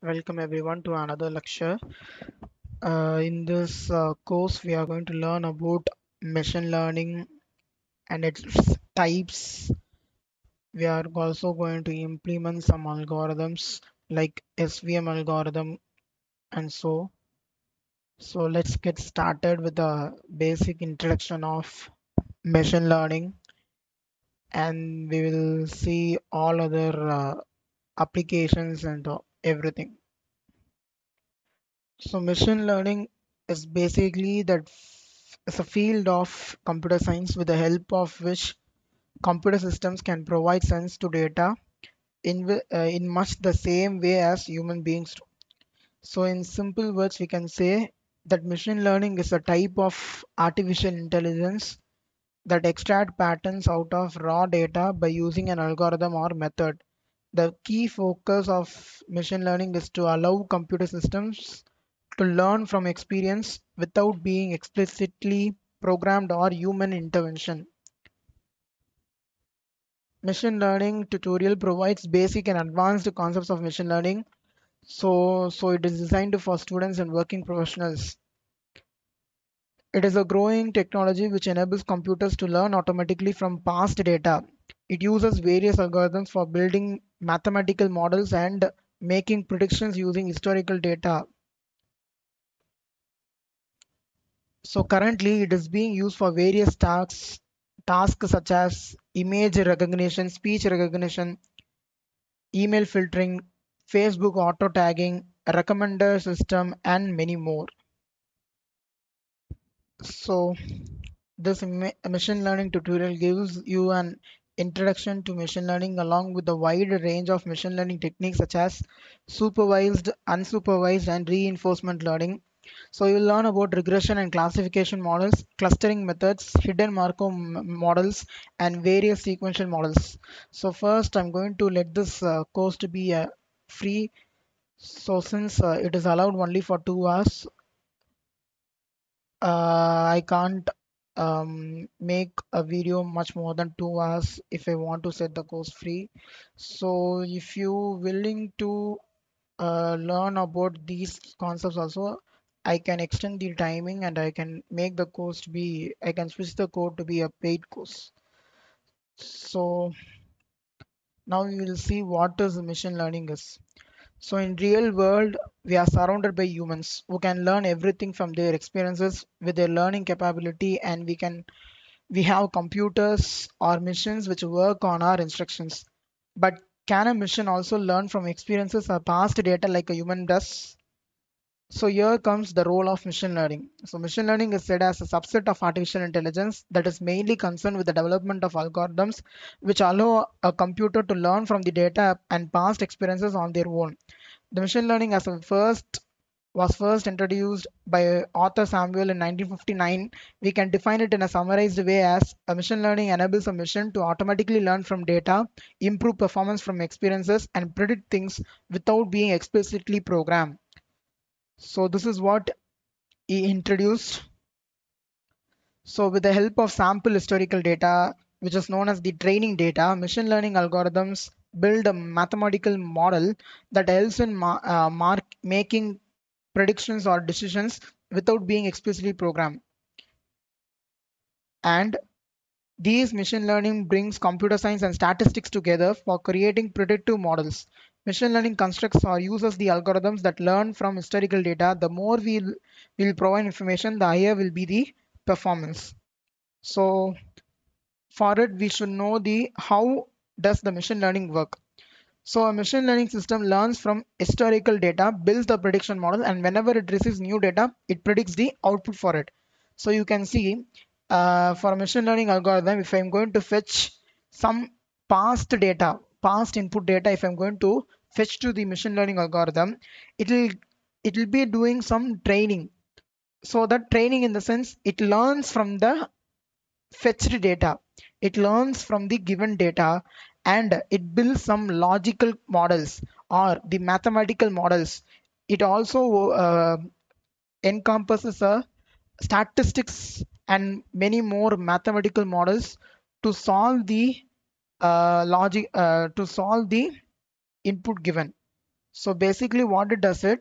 Welcome everyone to another lecture. Uh, in this uh, course, we are going to learn about machine learning and its types. We are also going to implement some algorithms like SVM algorithm and so. So let's get started with the basic introduction of machine learning and we will see all other uh, applications and everything. So machine learning is basically that it's a field of computer science with the help of which computer systems can provide sense to data in uh, in much the same way as human beings do. So in simple words, we can say that machine learning is a type of artificial intelligence that extract patterns out of raw data by using an algorithm or method. The key focus of machine learning is to allow computer systems to learn from experience without being explicitly programmed or human intervention. Machine learning tutorial provides basic and advanced concepts of machine learning. So, so it is designed for students and working professionals. It is a growing technology which enables computers to learn automatically from past data. It uses various algorithms for building mathematical models and making predictions using historical data. So currently it is being used for various tasks, tasks such as image recognition, speech recognition, email filtering, Facebook auto tagging, recommender system, and many more. So this machine learning tutorial gives you an introduction to machine learning along with a wide range of machine learning techniques such as supervised, unsupervised, and reinforcement learning So you'll learn about regression and classification models, clustering methods, hidden Markov models, and various sequential models. So first, I'm going to let this uh, course to be uh, free. So since uh, it is allowed only for two hours, uh, I can't um, make a video much more than two hours if I want to set the course free. So if you willing to uh, learn about these concepts also I can extend the timing and I can make the course to be I can switch the code to be a paid course so now we will see what is machine learning is so in real world we are surrounded by humans who can learn everything from their experiences with their learning capability and we can we have computers or machines which work on our instructions. But can a machine also learn from experiences or past data like a human does So here comes the role of machine learning. So machine learning is said as a subset of artificial intelligence that is mainly concerned with the development of algorithms which allow a computer to learn from the data and past experiences on their own. The machine learning as a first was first introduced by Arthur Samuel in 1959. We can define it in a summarized way as a machine learning enables a machine to automatically learn from data, improve performance from experiences, and predict things without being explicitly programmed. So this is what he introduced. So with the help of sample historical data, which is known as the training data, machine learning algorithms build a mathematical model that helps in ma- uh, mark making predictions or decisions without being explicitly programmed. And these machine learning brings computer science and statistics together for creating predictive models. Machine learning constructs or uses the algorithms that learn from historical data. The more we will provide information, the higher will be the performance. So for it, we should know the how does the machine learning work. So a machine learning system learns from historical data, builds the prediction model, and whenever it receives new data, it predicts the output for it. So you can see uh, for a machine learning algorithm, if I'm going to fetch some past data, past input data, if I'm going to fetch to the machine learning algorithm, it'll it'll be doing some training. So that training in the sense it learns from the fetched data. It learns from the given data and it builds some logical models or the mathematical models. It also uh, encompasses a statistics and many more mathematical models to solve the uh, logic uh, to solve the input given. So basically what it does it,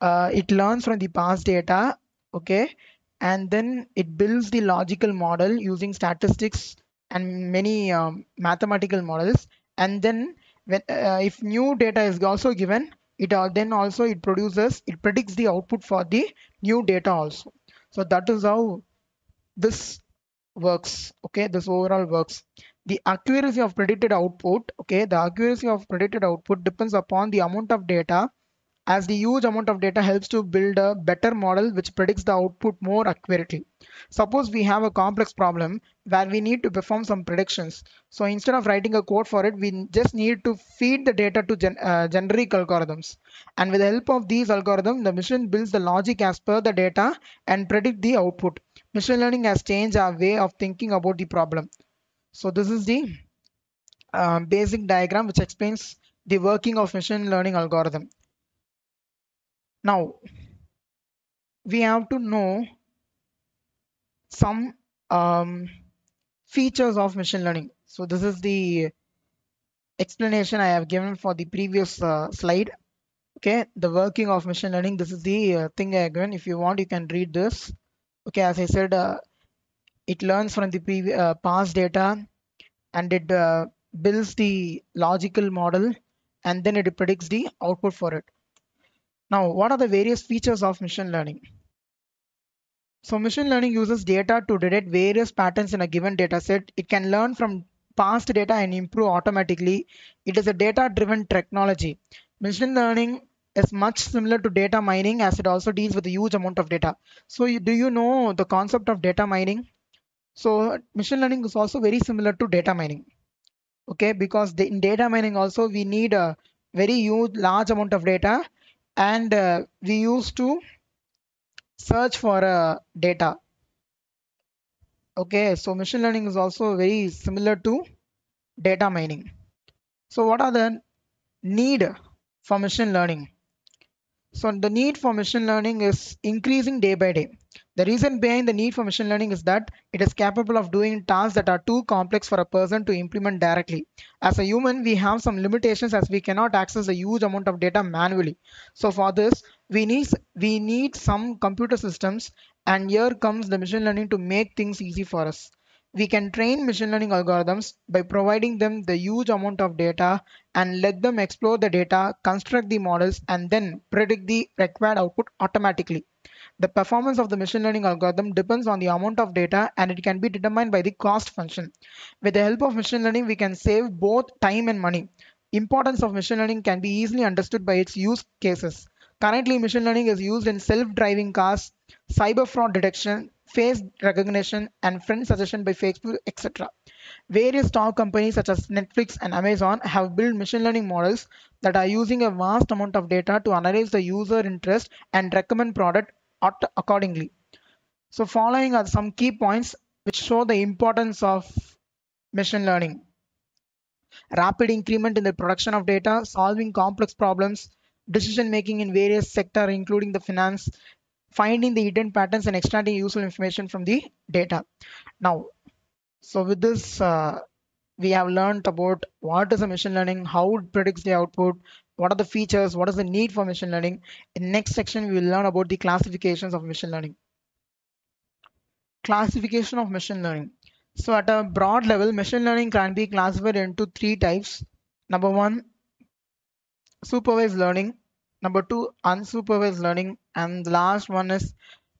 uh, it learns from the past data, okay, and then it builds the logical model using statistics and many um, mathematical models. And then when uh, if new data is also given, it uh, then also it produces, it predicts the output for the new data also. So that is how this works okay this overall works the accuracy of predicted output okay the accuracy of predicted output depends upon the amount of data as the huge amount of data helps to build a better model which predicts the output more accurately. Suppose we have a complex problem where we need to perform some predictions. So instead of writing a code for it we just need to feed the data to gen uh, generic algorithms. And with the help of these algorithms the machine builds the logic as per the data and predict the output. Machine learning has changed our way of thinking about the problem so this is the uh, basic diagram which explains the working of machine learning algorithm. Now we have to know some um, features of machine learning. So this is the explanation I have given for the previous uh, slide. Okay the working of machine learning this is the uh, thing given. If you want you can read this. Okay as I said uh, it learns from the uh, past data and it uh, builds the logical model and then it predicts the output for it. Now what are the various features of machine learning? So machine learning uses data to detect various patterns in a given data set. It can learn from past data and improve automatically. It is a data driven technology. Machine learning is much similar to data mining as it also deals with a huge amount of data. So you, do you know the concept of data mining? So machine learning is also very similar to data mining. Okay, because the, in data mining also we need a very huge large amount of data and uh, we used to search for uh, data. Okay, so machine learning is also very similar to data mining. So what are the need for machine learning? So the need for machine learning is increasing day by day. The reason behind the need for machine learning is that it is capable of doing tasks that are too complex for a person to implement directly. As a human, we have some limitations as we cannot access a huge amount of data manually. So for this, we need we need some computer systems and here comes the machine learning to make things easy for us. We can train machine learning algorithms by providing them the huge amount of data and let them explore the data, construct the models, and then predict the required output automatically. The performance of the machine learning algorithm depends on the amount of data and it can be determined by the cost function. With the help of machine learning, we can save both time and money. Importance of machine learning can be easily understood by its use cases. Currently, machine learning is used in self-driving cars, cyber fraud detection, face recognition, and friend suggestion by Facebook, etc. Various top companies such as Netflix and Amazon have built machine learning models that are using a vast amount of data to analyze the user interest and recommend product accordingly. So following are some key points which show the importance of machine learning. Rapid increment in the production of data, solving complex problems, decision making in various sectors including the finance, finding the hidden patterns and extracting useful information from the data. Now, so with this, uh, we have learned about what is a machine learning, how it predicts the output, what are the features, what is the need for machine learning. In next section, we will learn about the classifications of machine learning. Classification of machine learning. So at a broad level, machine learning can be classified into three types. Number one, supervised learning number two unsupervised learning and the last one is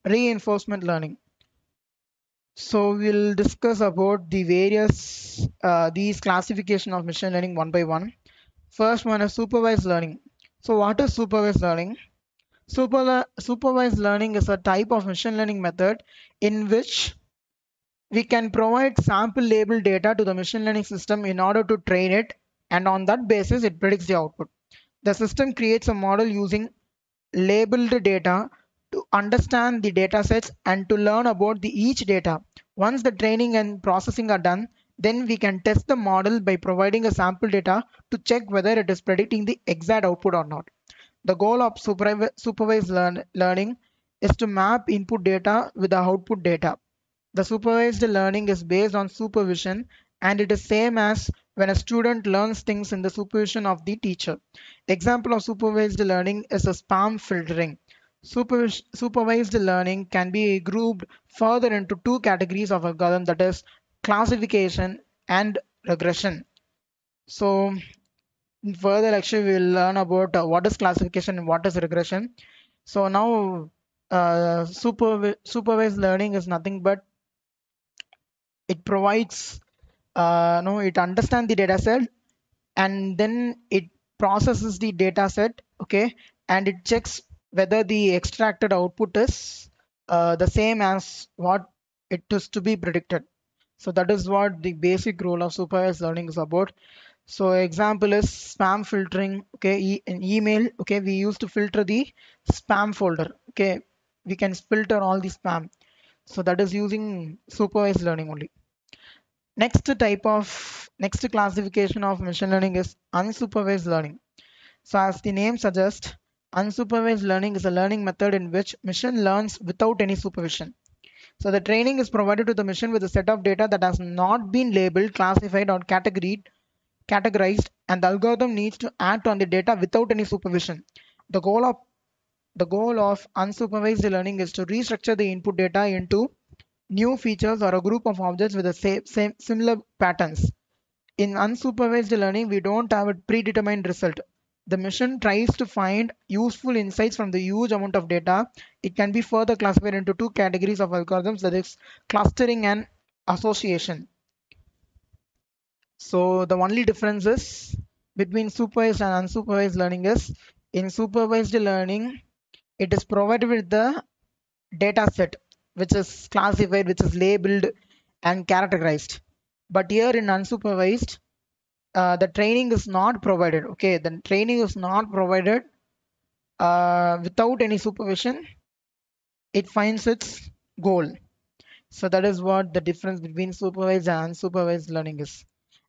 reinforcement learning so we'll discuss about the various uh, these classification of machine learning one by one first one is supervised learning. So what is supervised learning? Super, supervised learning is a type of machine learning method in which we can provide sample label data to the machine learning system in order to train it and on that basis it predicts the output. The system creates a model using labeled data to understand the data sets and to learn about the each data. Once the training and processing are done, then we can test the model by providing a sample data to check whether it is predicting the exact output or not. The goal of supervised learn learning is to map input data with the output data. The supervised learning is based on supervision and it is same as when a student learns things in the supervision of the teacher. Example of supervised learning is a spam filtering. Supervis supervised learning can be grouped further into two categories of algorithm that is classification and regression. So in further lecture we will learn about uh, what is classification and what is regression. So now uh, supervi supervised learning is nothing but it provides uh, no it understands the data set and then it processes the data set okay and it checks whether the extracted output is uh, the same as what it is to be predicted so that is what the basic role of supervised learning is about so example is spam filtering okay in email okay we used to filter the spam folder okay we can filter all the spam so that is using supervised learning only Next type of next classification of machine learning is unsupervised learning. So as the name suggests, unsupervised learning is a learning method in which machine learns without any supervision. So the training is provided to the machine with a set of data that has not been labeled, classified or categorized, categorized and the algorithm needs to act on the data without any supervision. The goal of the goal of unsupervised learning is to restructure the input data into new features or a group of objects with the same, same similar patterns. In unsupervised learning, we don't have a predetermined result. The machine tries to find useful insights from the huge amount of data. It can be further classified into two categories of algorithms that is clustering and association. So the only difference is between supervised and unsupervised learning is in supervised learning, it is provided with the data set which is classified, which is labeled and characterized. But here in unsupervised, uh, the training is not provided. Okay, the training is not provided uh, without any supervision. It finds its goal. So that is what the difference between supervised and unsupervised learning is.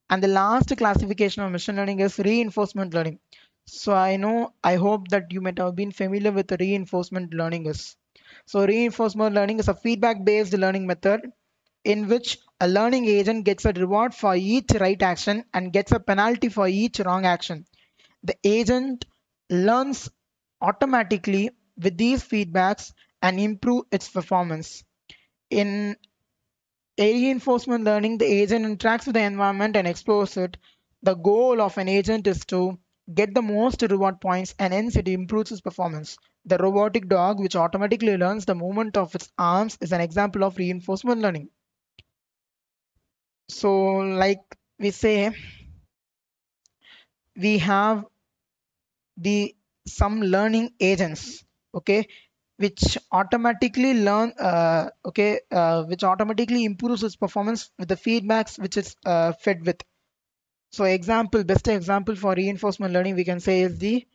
And the last classification of machine learning is reinforcement learning. So I know, I hope that you might have been familiar with reinforcement learning is. So reinforcement learning is a feedback based learning method in which a learning agent gets a reward for each right action and gets a penalty for each wrong action. The agent learns automatically with these feedbacks and improve its performance. In reinforcement learning, the agent interacts with the environment and explores it. The goal of an agent is to get the most reward points and hence it improves its performance. The robotic dog which automatically learns the movement of its arms is an example of reinforcement learning. So like we say, we have the some learning agents, okay, which automatically learn, uh, okay, uh, which automatically improves its performance with the feedbacks which is uh, fed with. So example, best example for reinforcement learning we can say is the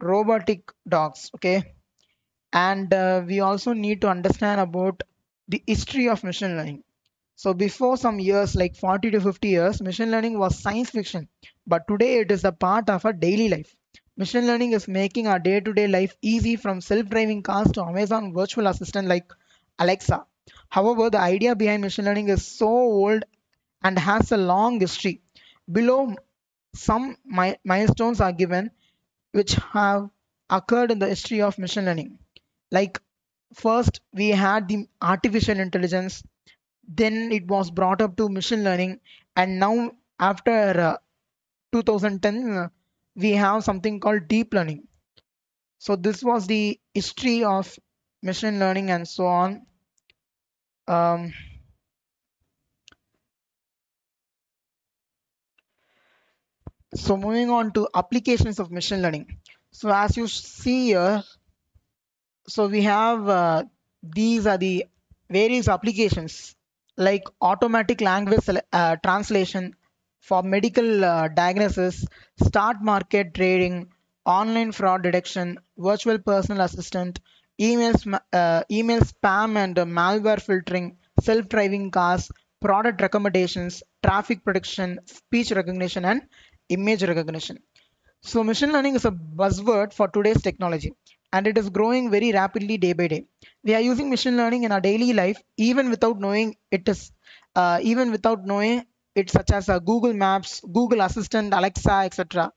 robotic dogs, okay? And uh, we also need to understand about the history of machine learning. So before some years, like 40 to 50 years, machine learning was science fiction, but today it is a part of our daily life. Machine learning is making our day-to-day -day life easy from self-driving cars to Amazon virtual assistant like Alexa. However, the idea behind machine learning is so old and has a long history. Below, some mi milestones are given which have occurred in the history of machine learning. Like first we had the artificial intelligence, then it was brought up to machine learning, and now after uh, 2010 uh, we have something called deep learning. So this was the history of machine learning and so on. Um, So moving on to applications of machine learning. So as you see here, so we have uh, these are the various applications like automatic language uh, translation for medical uh, diagnosis, stock market trading, online fraud detection, virtual personal assistant, emails, uh, email spam and malware filtering, self-driving cars, product recommendations, traffic prediction, speech recognition, and image recognition. So machine learning is a buzzword for today's technology and it is growing very rapidly day by day. We are using machine learning in our daily life even without knowing it is uh, even without knowing it such as uh, Google Maps, Google Assistant, Alexa, etc.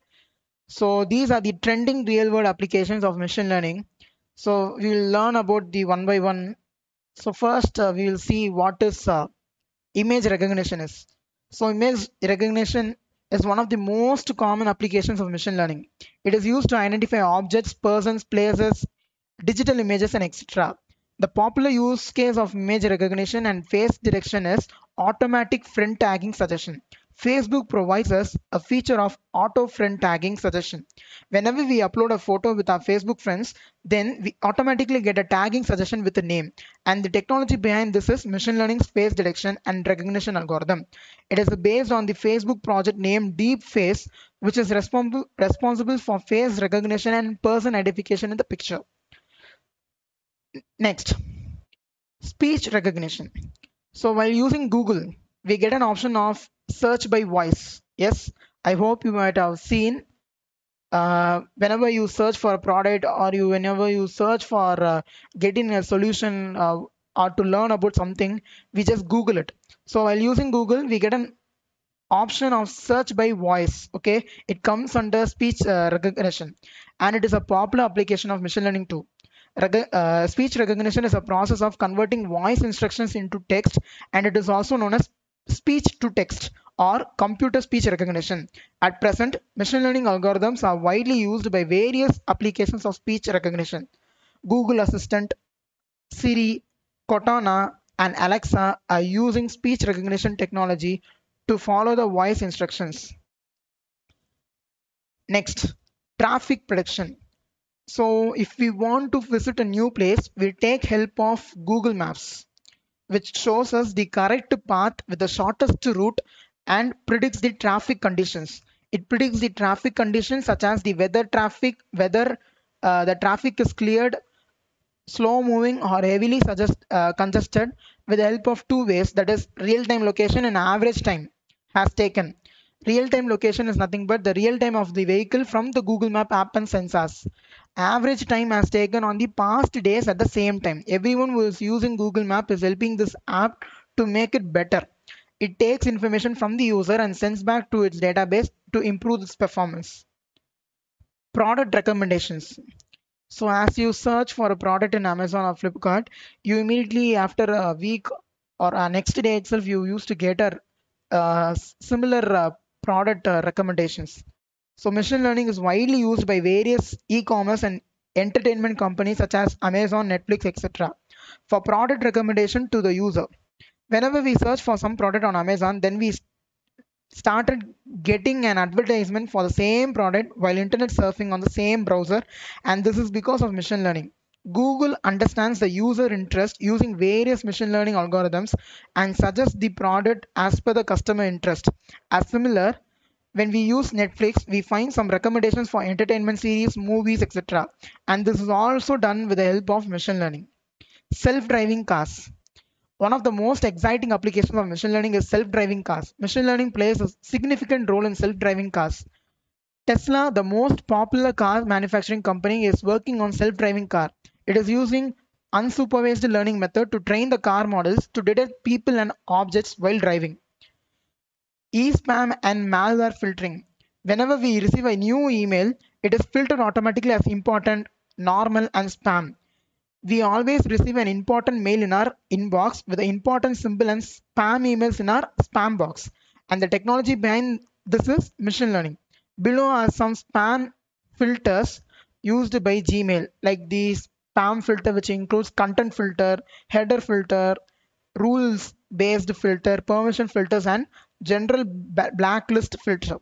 So these are the trending real world applications of machine learning. So we will learn about the one by one. So first uh, we will see what is uh, image recognition is. So image recognition is one of the most common applications of machine learning. It is used to identify objects, persons, places, digital images and etc. The popular use case of image recognition and face detection is automatic friend tagging suggestion. Facebook provides us a feature of auto friend tagging suggestion. Whenever we upload a photo with our Facebook friends, then we automatically get a tagging suggestion with a name. And the technology behind this is machine learning face detection and recognition algorithm. It is based on the Facebook project named DeepFace, which is responsible responsible for face recognition and person identification in the picture. Next, speech recognition. So while using Google, we get an option of search by voice. Yes, I hope you might have seen uh, whenever you search for a product or you whenever you search for uh, getting a solution uh, or to learn about something, we just Google it. So while using Google, we get an option of search by voice. Okay, it comes under speech uh, recognition and it is a popular application of machine learning too. Uh, speech recognition is a process of converting voice instructions into text and it is also known as speech to text or computer speech recognition. At present, machine learning algorithms are widely used by various applications of speech recognition. Google Assistant, Siri, Cortana, and Alexa are using speech recognition technology to follow the voice instructions. Next, traffic prediction. So if we want to visit a new place, we take help of Google Maps which shows us the correct path with the shortest route and predicts the traffic conditions. It predicts the traffic conditions such as the weather traffic, whether uh, the traffic is cleared, slow moving or heavily suggest, uh, congested with the help of two ways that is real-time location and average time has taken. Real-time location is nothing but the real time of the vehicle from the Google Map app and sensors average time has taken on the past days at the same time. Everyone who is using Google Map is helping this app to make it better. It takes information from the user and sends back to its database to improve its performance. Product recommendations. So as you search for a product in Amazon or Flipkart, you immediately after a week or a next day itself, you used to get a uh, similar uh, product uh, recommendations. So machine learning is widely used by various e-commerce and entertainment companies such as Amazon, Netflix, etc. for product recommendation to the user. Whenever we search for some product on Amazon, then we started getting an advertisement for the same product while internet surfing on the same browser and this is because of machine learning. Google understands the user interest using various machine learning algorithms and suggests the product as per the customer interest. As similar, when we use Netflix, we find some recommendations for entertainment series, movies, etc. And this is also done with the help of machine learning. Self-driving cars. One of the most exciting applications of machine learning is self-driving cars. Machine learning plays a significant role in self-driving cars. Tesla, the most popular car manufacturing company, is working on self-driving car. It is using unsupervised learning method to train the car models to detect people and objects while driving e-spam and malware filtering. Whenever we receive a new email, it is filtered automatically as important, normal and spam. We always receive an important mail in our inbox with the important symbol and spam emails in our spam box. And the technology behind this is machine learning. Below are some spam filters used by Gmail like the spam filter which includes content filter, header filter, rules based filter, permission filters and general blacklist filter.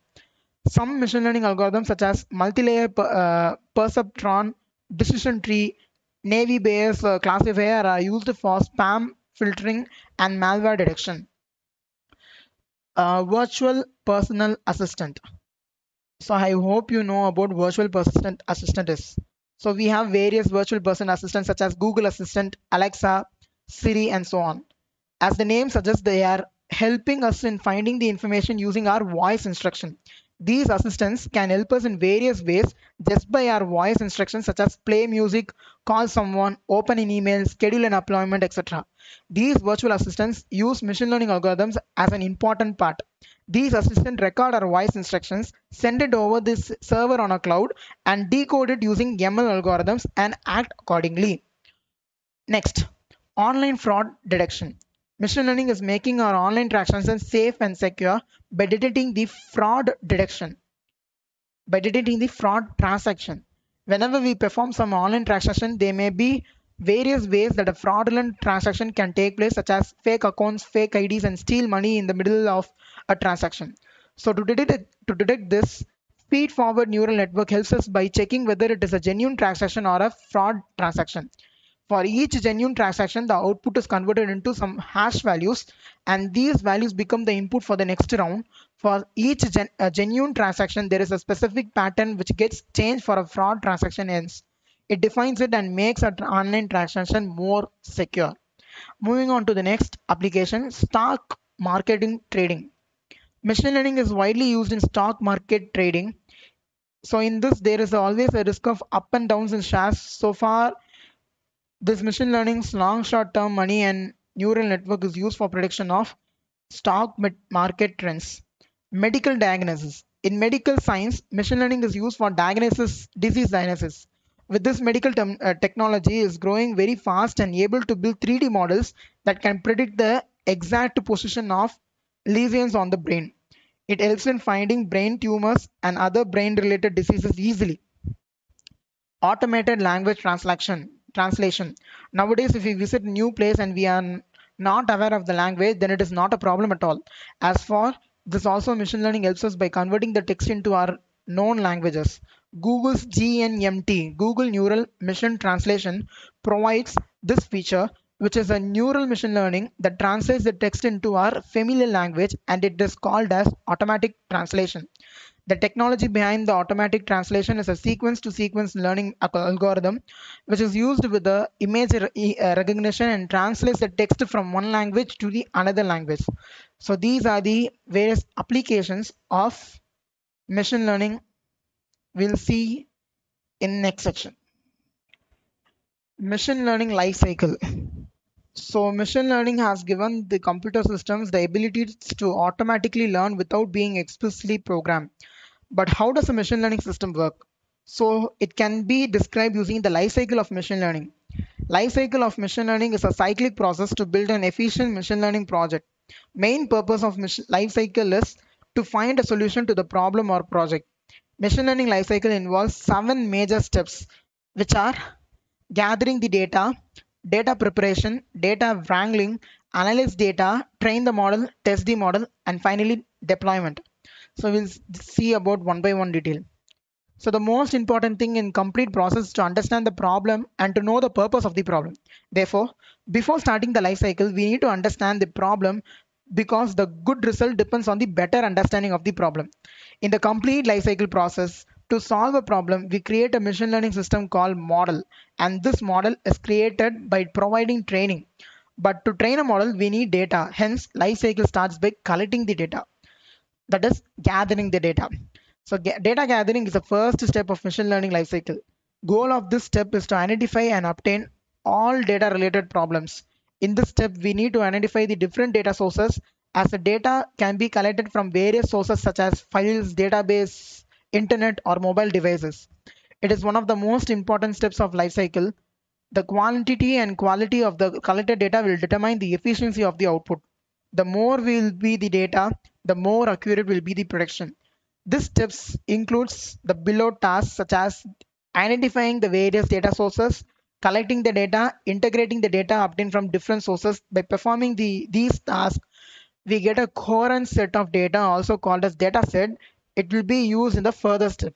Some machine learning algorithms such as multi-layer uh, perceptron, decision tree, Naive Bayes uh, classifier are used for spam filtering and malware detection. Uh, virtual personal assistant. So I hope you know about virtual personal assistant is. So we have various virtual person assistants such as Google Assistant, Alexa, Siri, and so on. As the name suggests, they are helping us in finding the information using our voice instruction. These assistants can help us in various ways just by our voice instructions such as play music, call someone, open an email, schedule an appointment, etc. These virtual assistants use machine learning algorithms as an important part. These assistants record our voice instructions, send it over this server on a cloud and decode it using ML algorithms and act accordingly. Next, online fraud detection. Machine learning is making our online transactions safe and secure by detecting the fraud detection. By detecting the fraud transaction. Whenever we perform some online transaction, there may be various ways that a fraudulent transaction can take place, such as fake accounts, fake IDs, and steal money in the middle of a transaction. So to detect, to detect this, feed forward neural network helps us by checking whether it is a genuine transaction or a fraud transaction. For each genuine transaction, the output is converted into some hash values and these values become the input for the next round. For each gen uh, genuine transaction, there is a specific pattern which gets changed for a fraud transaction ends. It defines it and makes an online transaction more secure. Moving on to the next application, stock marketing trading. Machine learning is widely used in stock market trading. So in this, there is always a risk of up and downs in shares. So far, this machine learning's long short-term memory and neural network is used for prediction of stock market trends. Medical diagnosis. In medical science, machine learning is used for diagnosis, disease diagnosis. With this medical uh, technology is growing very fast and able to build 3D models that can predict the exact position of lesions on the brain. It helps in finding brain tumors and other brain related diseases easily. Automated language translation translation. Nowadays if we visit new place and we are not aware of the language then it is not a problem at all. As for this also machine learning helps us by converting the text into our known languages. Google's gnmt google neural machine translation provides this feature which is a neural machine learning that translates the text into our familiar language and it is called as automatic translation the technology behind the automatic translation is a sequence to sequence learning algorithm, which is used with the image uh, recognition and translates the text from one language to the another language. So these are the various applications of machine learning we'll see in next section. Machine learning life cycle. So machine learning has given the computer systems the ability to automatically learn without being explicitly programmed. But how does a machine learning system work? So it can be described using the life cycle of machine learning. Life cycle of machine learning is a cyclic process to build an efficient machine learning project. Main purpose of life cycle is to find a solution to the problem or project. Machine learning life cycle involves seven major steps, which are gathering the data, data preparation, data wrangling, analyze data, train the model, test the model, and finally deployment. So we'll see about one by one detail. So the most important thing in complete process is to understand the problem and to know the purpose of the problem. Therefore, before starting the life cycle, we need to understand the problem because the good result depends on the better understanding of the problem. In the complete life cycle process, to solve a problem, we create a machine learning system called model. And this model is created by providing training. But to train a model, we need data. Hence, life cycle starts by collecting the data that is gathering the data. So data gathering is the first step of machine learning lifecycle. Goal of this step is to identify and obtain all data related problems. In this step, we need to identify the different data sources as the data can be collected from various sources such as files, database, internet or mobile devices. It is one of the most important steps of lifecycle. The quantity and quality of the collected data will determine the efficiency of the output. The more will be the data, the more accurate will be the prediction. This steps includes the below tasks such as identifying the various data sources, collecting the data, integrating the data obtained from different sources. By performing the, these tasks, we get a coherent set of data also called as data set. It will be used in the further step.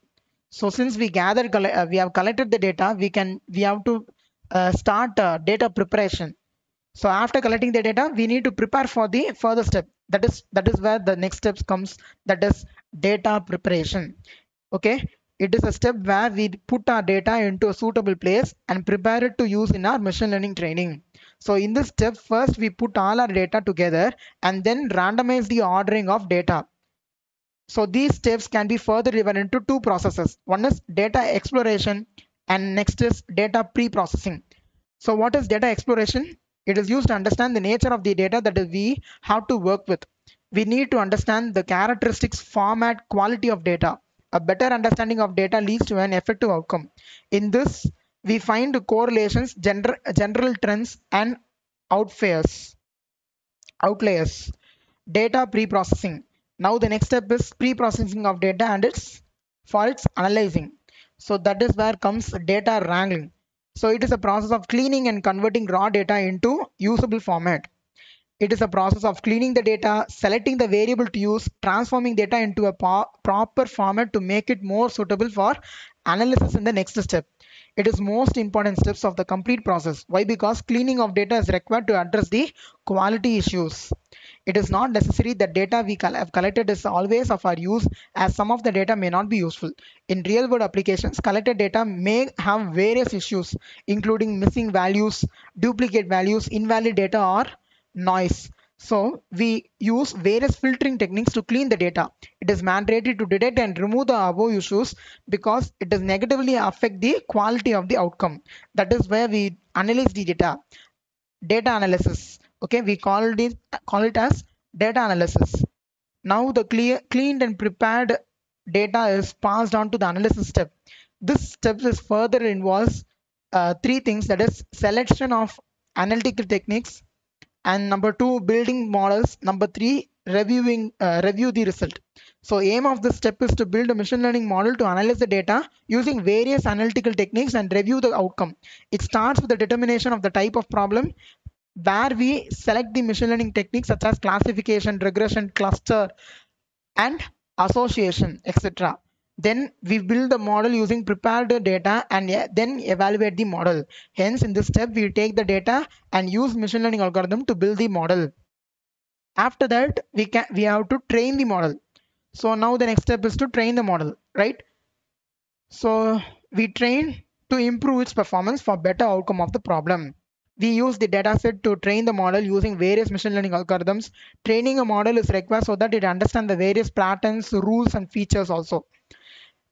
So since we gathered, uh, we have collected the data, we can, we have to uh, start uh, data preparation. So after collecting the data, we need to prepare for the further step that is that is where the next steps comes that is data preparation okay it is a step where we put our data into a suitable place and prepare it to use in our machine learning training so in this step first we put all our data together and then randomize the ordering of data So these steps can be further divided into two processes. One is data exploration and next is data pre-processing. So what is data exploration? It is used to understand the nature of the data that we have to work with. We need to understand the characteristics, format, quality of data. A better understanding of data leads to an effective outcome. In this, we find correlations, general, general trends, and outliers. Outliers. Data pre-processing. Now the next step is pre-processing of data and its for its analyzing. So that is where comes data wrangling. So it is a process of cleaning and converting raw data into usable format. It is a process of cleaning the data, selecting the variable to use, transforming data into a proper format to make it more suitable for analysis in the next step. It is most important steps of the complete process. Why? Because cleaning of data is required to address the quality issues. It is not necessary that data we have collected is always of our use as some of the data may not be useful. In real world applications, collected data may have various issues including missing values, duplicate values, invalid data or noise. So we use various filtering techniques to clean the data. It is mandatory to detect and remove the above issues because it does negatively affect the quality of the outcome. That is where we analyze the data. Data analysis. Okay, we call it call it as data analysis. Now the clear, cleaned and prepared data is passed on to the analysis step. This step is further involves uh, three things that is selection of analytical techniques, and number two building models number three reviewing uh, review the result so aim of this step is to build a machine learning model to analyze the data using various analytical techniques and review the outcome it starts with the determination of the type of problem where we select the machine learning techniques such as classification regression cluster and association etc then we build the model using prepared data and then evaluate the model. Hence, in this step, we take the data and use machine learning algorithm to build the model. After that, we can we have to train the model. So now the next step is to train the model, right? So we train to improve its performance for better outcome of the problem. We use the dataset to train the model using various machine learning algorithms. Training a model is required so that it understands the various patterns, rules, and features also.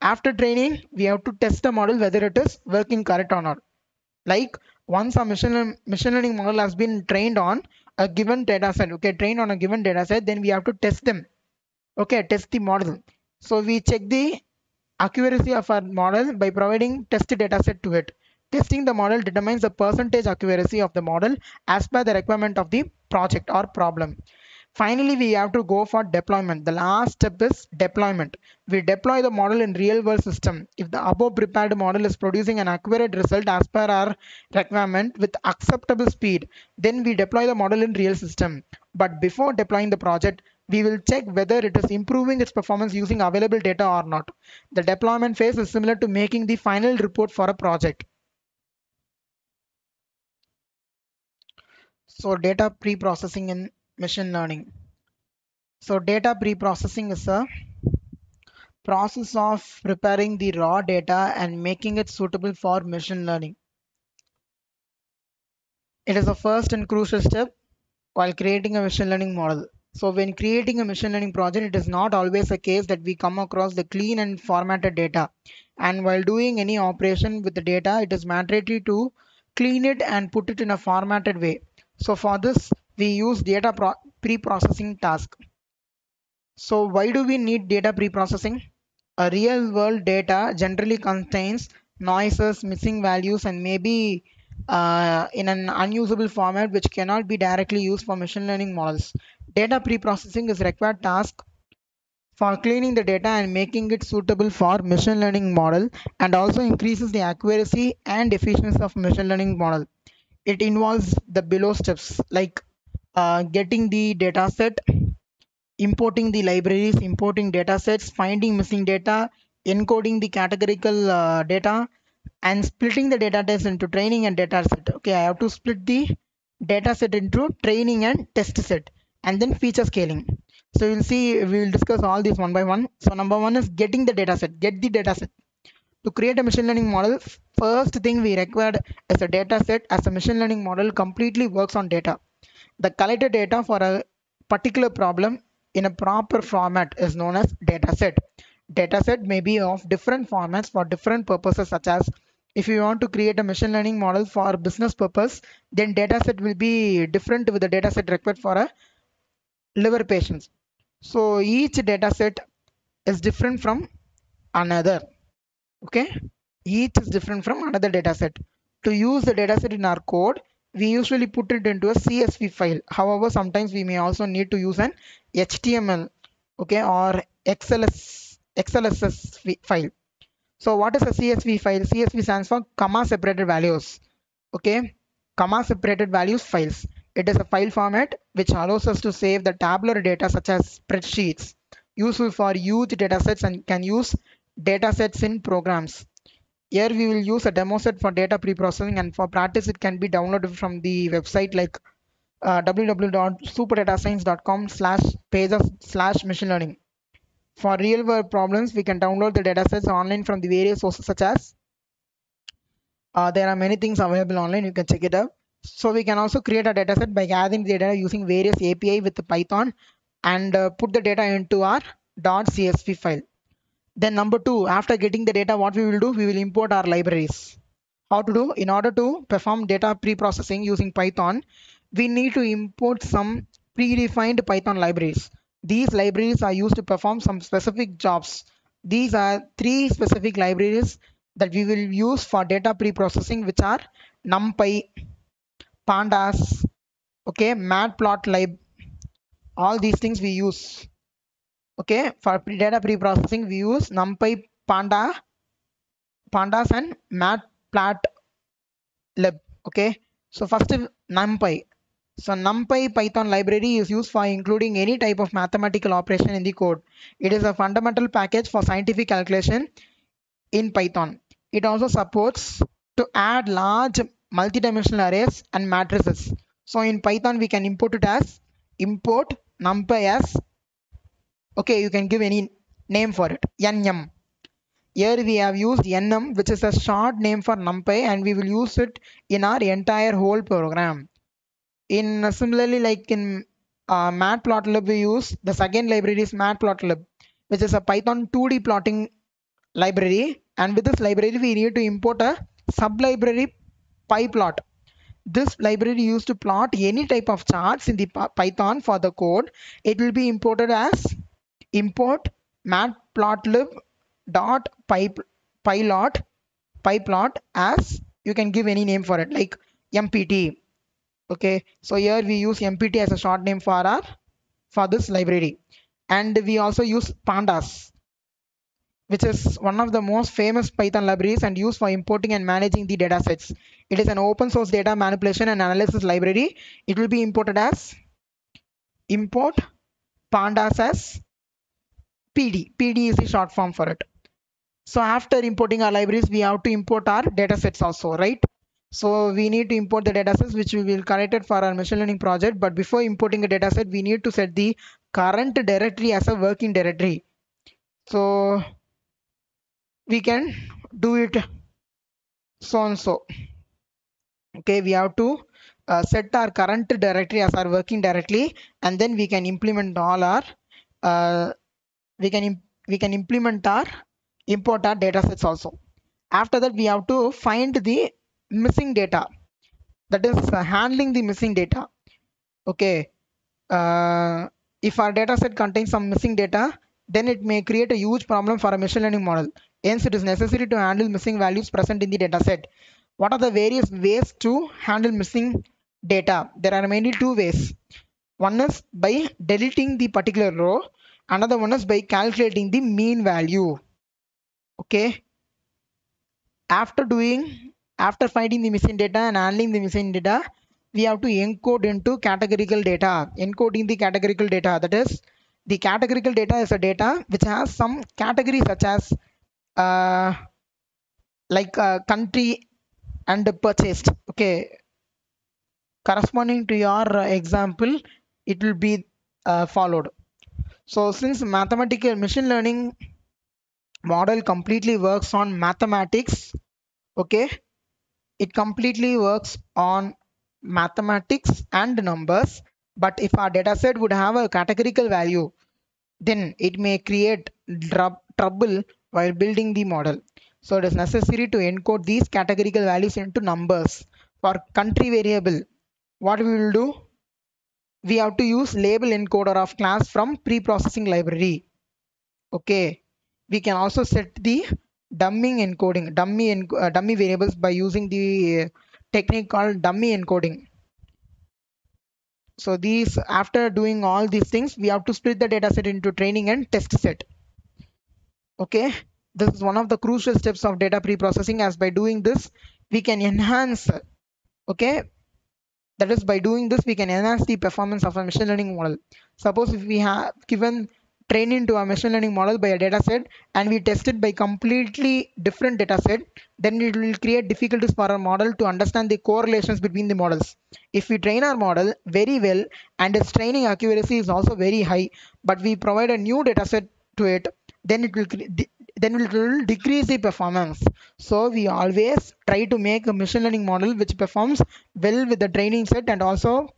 After training, we have to test the model whether it is working correct or not. Like once a machine, learning model has been trained on a given data set, okay, trained on a given data set, then we have to test them. Okay, test the model. So we check the accuracy of our model by providing test data set to it. Testing the model determines the percentage accuracy of the model as per the requirement of the project or problem. Finally, we have to go for deployment. The last step is deployment. We deploy the model in real world system. If the above prepared model is producing an accurate result as per our requirement with acceptable speed, then we deploy the model in real system. But before deploying the project, we will check whether it is improving its performance using available data or not. The deployment phase is similar to making the final report for a project. So data pre-processing in machine learning. So data pre-processing is a process of preparing the raw data and making it suitable for machine learning. It is the first and crucial step while creating a machine learning model. So when creating a machine learning project, it is not always a case that we come across the clean and formatted data. And while doing any operation with the data, it is mandatory to clean it and put it in a formatted way. So for this, we use data pre-processing task. So why do we need data pre-processing? A real world data generally contains noises, missing values and maybe uh, in an unusable format which cannot be directly used for machine learning models. Data pre-processing is required task for cleaning the data and making it suitable for machine learning model and also increases the accuracy and efficiency of machine learning model. It involves the below steps like uh, getting the data set, importing the libraries, importing data sets, finding missing data, encoding the categorical uh, data, and splitting the data test into training and data set. Okay, I have to split the data set into training and test set and then feature scaling. So you'll see we will discuss all these one by one. So number one is getting the data set, get the data set. To create a machine learning model, first thing we required is a data set as a machine learning model completely works on data the collected data for a particular problem in a proper format is known as dataset. Dataset may be of different formats for different purposes such as if you want to create a machine learning model for business purpose, then dataset will be different with the dataset required for a liver patients. So each dataset is different from another. Okay, each is different from another dataset. To use the dataset in our code, we usually put it into a CSV file. However, sometimes we may also need to use an HTML, okay, or XLS, XLSX file. So what is a CSV file? CSV stands for comma separated values. Okay, comma separated values files. It is a file format which allows us to save the tabular data such as spreadsheets, useful for huge datasets and can use datasets in programs. Here we will use a demo set for data pre-processing and for practice it can be downloaded from the website like uh, www.superdatascience.com slash pages slash machine learning. For real world problems, we can download the datasets online from the various sources such as uh, there are many things available online. You can check it out. So we can also create a dataset by gathering the data using various API with Python and uh, put the data into our .csv file. Then number two, after getting the data, what we will do, we will import our libraries. How to do? In order to perform data pre-processing using Python, we need to import some predefined Python libraries. These libraries are used to perform some specific jobs. These are three specific libraries that we will use for data pre-processing, which are NumPy, Pandas, okay, Matplotlib. All these things we use okay for data pre-processing we use numpy panda pandas and matplotlib okay so first numpy. So numpy python library is used for including any type of mathematical operation in the code. It is a fundamental package for scientific calculation in python. It also supports to add large multidimensional arrays and matrices. So in python we can import it as import numpy as okay you can give any name for it. Nm here we have used nm which is a short name for numpy and we will use it in our entire whole program. In uh, similarly like in uh, matplotlib we use the second library is matplotlib which is a python 2d plotting library. And with this library we need to import a sub library pyplot. This library used to plot any type of charts in the python for the code. It will be imported as import matplotlib dot pipe pyplot as you can give any name for it like mpt okay so here we use mpt as a short name for our for this library. And we also use pandas which is one of the most famous python libraries and used for importing and managing the datasets it is an open source data manipulation and analysis library. It will be imported as import pandas as PD. PD is the short form for it. So after importing our libraries, we have to import our datasets also, right? So we need to import the datasets which we will collect it for our machine learning project. But before importing a dataset, we need to set the current directory as a working directory. So we can do it so and so. Okay, we have to uh, set our current directory as our working directory and then we can implement all our uh, we can we can implement our import our data sets also. After that we have to find the missing data. That is uh, handling the missing data. Okay uh, if our data set contains some missing data then it may create a huge problem for a machine learning model. Hence it is necessary to handle missing values present in the data set what are the various ways to handle missing data? There are mainly two ways. One is by deleting the particular row another one is by calculating the mean value. Okay? After doing after finding the missing data and handling the missing data we have to encode into categorical data. Encoding the categorical data that is the categorical data is a data which has some category such as uh, like uh, country and purchased. Okay? Corresponding to your example it will be uh, followed so since mathematical machine learning model completely works on mathematics, okay, it completely works on mathematics and numbers. But if our data set would have a categorical value, then it may create trouble while building the model. So it is necessary to encode these categorical values into numbers. For country variable, what we will do? We have to use label encoder of class from pre-processing library. Okay. We can also set the dummy encoding, dummy, en uh, dummy variables by using the technique called dummy encoding. So these, after doing all these things, we have to split the data set into training and test set. Okay, this is one of the crucial steps of data pre-processing as by doing this, we can enhance, okay, that is by doing this, we can enhance the performance of a machine learning model. Suppose if we have given training to a machine learning model by a data set and we test it by completely different data set, then it will create difficulties for our model to understand the correlations between the models. If we train our model very well and its training accuracy is also very high, but we provide a new data set to it, then it will then it will decrease the performance. So we always try to make a machine learning model which performs well with the training set and also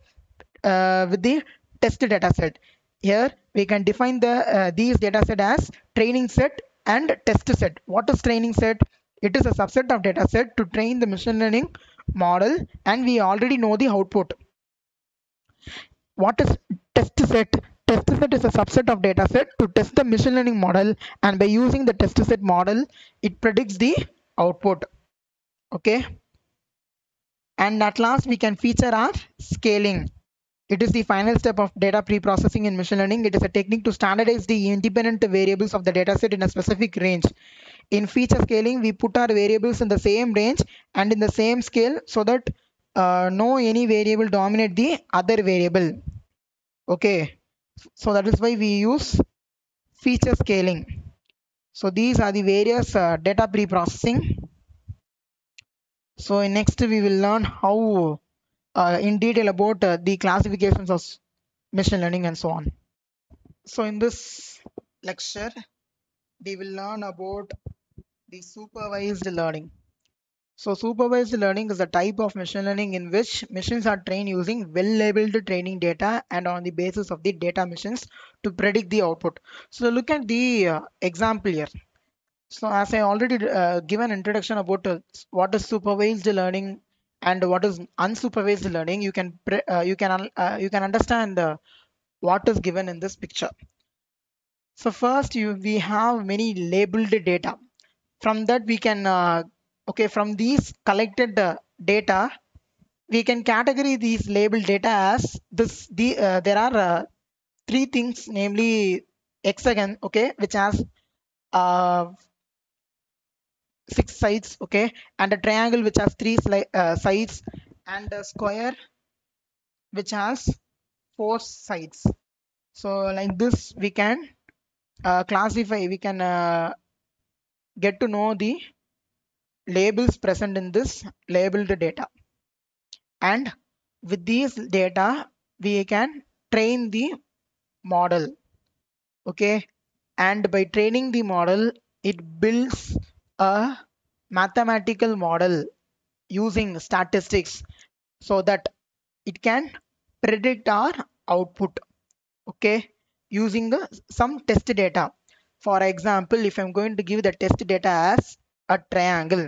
uh, with the test data set. Here we can define the uh, these data set as training set and test set. What is training set? It is a subset of data set to train the machine learning model and we already know the output. What is test set? Test set is a subset of data set to test the machine learning model and by using the test set model, it predicts the output. Okay. And at last we can feature our scaling. It is the final step of data pre-processing in machine learning. It is a technique to standardize the independent variables of the dataset in a specific range. In feature scaling, we put our variables in the same range and in the same scale so that uh, no any variable dominate the other variable. Okay, so that is why we use feature scaling. So these are the various uh, data pre-processing. So next we will learn how uh, in detail about uh, the classifications of machine learning and so on. So in this lecture, we will learn about the supervised learning. So supervised learning is a type of machine learning in which machines are trained using well-labeled training data and on the basis of the data machines to predict the output. So look at the uh, example here. So as I already uh, given introduction about uh, what is supervised learning and what is unsupervised learning you can uh, you can uh, you can understand uh, what is given in this picture so first you we have many labeled data from that we can uh, okay from these collected uh, data we can categorize these labeled data as this the uh, there are three things namely hexagon okay which has six sides okay and a triangle which has three uh, sides and a square which has four sides. So like this we can uh, classify we can uh, get to know the labels present in this labeled data. And with these data we can train the model. Okay? And by training the model it builds a mathematical model using statistics so that it can predict our output. Okay? Using the, some test data. For example if i'm going to give the test data as a triangle.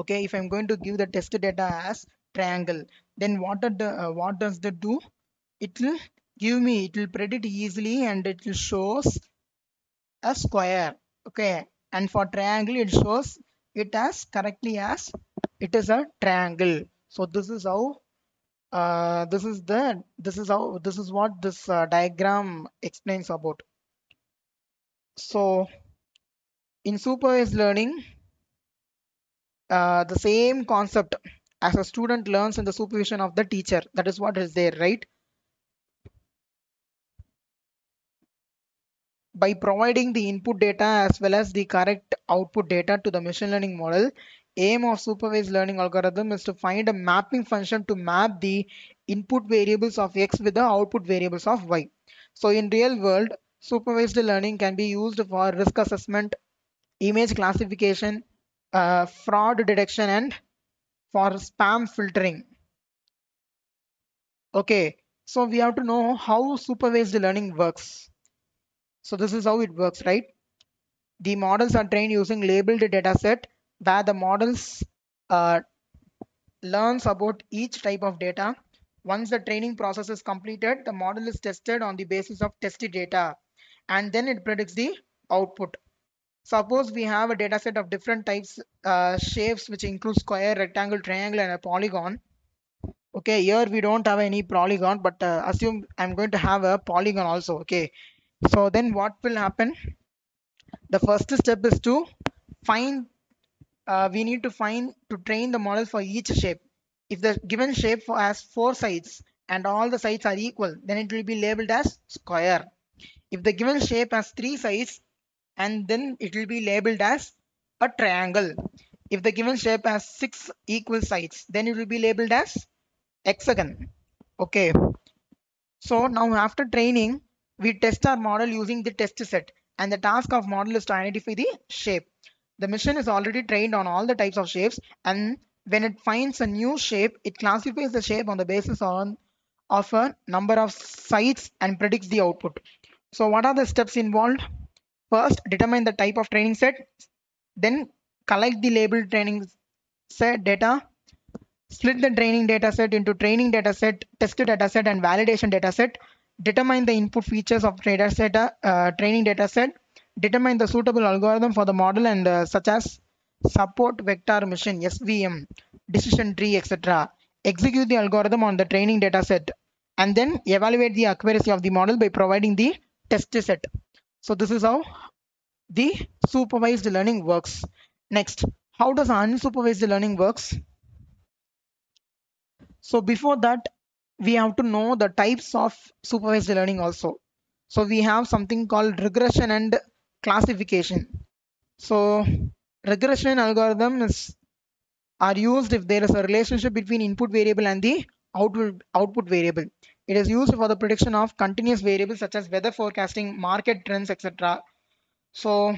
Okay if i'm going to give the test data as triangle then what the uh, what does that do? It will give me it will predict easily and it will shows a square. Okay and for triangle it shows it as correctly as it is a triangle. So this is how uh, this is the this is how this is what this uh, diagram explains about. So in supervised learning uh, the same concept as a student learns in the supervision of the teacher that is what is there right by providing the input data as well as the correct output data to the machine learning model, aim of supervised learning algorithm is to find a mapping function to map the input variables of x with the output variables of y. So in real world, supervised learning can be used for risk assessment, image classification, uh, fraud detection and for spam filtering. Okay, so we have to know how supervised learning works. So this is how it works, right? The models are trained using labeled dataset where the models uh, learns about each type of data. Once the training process is completed, the model is tested on the basis of tested data and then it predicts the output. Suppose we have a dataset of different types, uh, shapes which include square, rectangle, triangle and a polygon. Okay, here we don't have any polygon, but uh, assume I'm going to have a polygon also. Okay, so then what will happen? The first step is to find uh, we need to find to train the model for each shape. If the given shape has four sides and all the sides are equal, then it will be labeled as square. If the given shape has three sides and then it will be labeled as a triangle. If the given shape has six equal sides, then it will be labeled as hexagon. Okay. So now after training, we test our model using the test set and the task of model is to identify the shape. The machine is already trained on all the types of shapes and when it finds a new shape, it classifies the shape on the basis on of a number of sides and predicts the output. So what are the steps involved? First, determine the type of training set, then collect the labeled training set data, split the training data set into training data set, test data set and validation data set, determine the input features of data set, uh, training data set, determine the suitable algorithm for the model and uh, such as support vector machine SVM, decision tree, etc. Execute the algorithm on the training data set and then evaluate the accuracy of the model by providing the test set. So this is how the supervised learning works. Next, how does unsupervised learning works? So before that, we have to know the types of supervised learning also. So we have something called regression and classification. So regression algorithms are used if there is a relationship between input variable and the output, output variable. It is used for the prediction of continuous variables such as weather forecasting, market trends, etc. So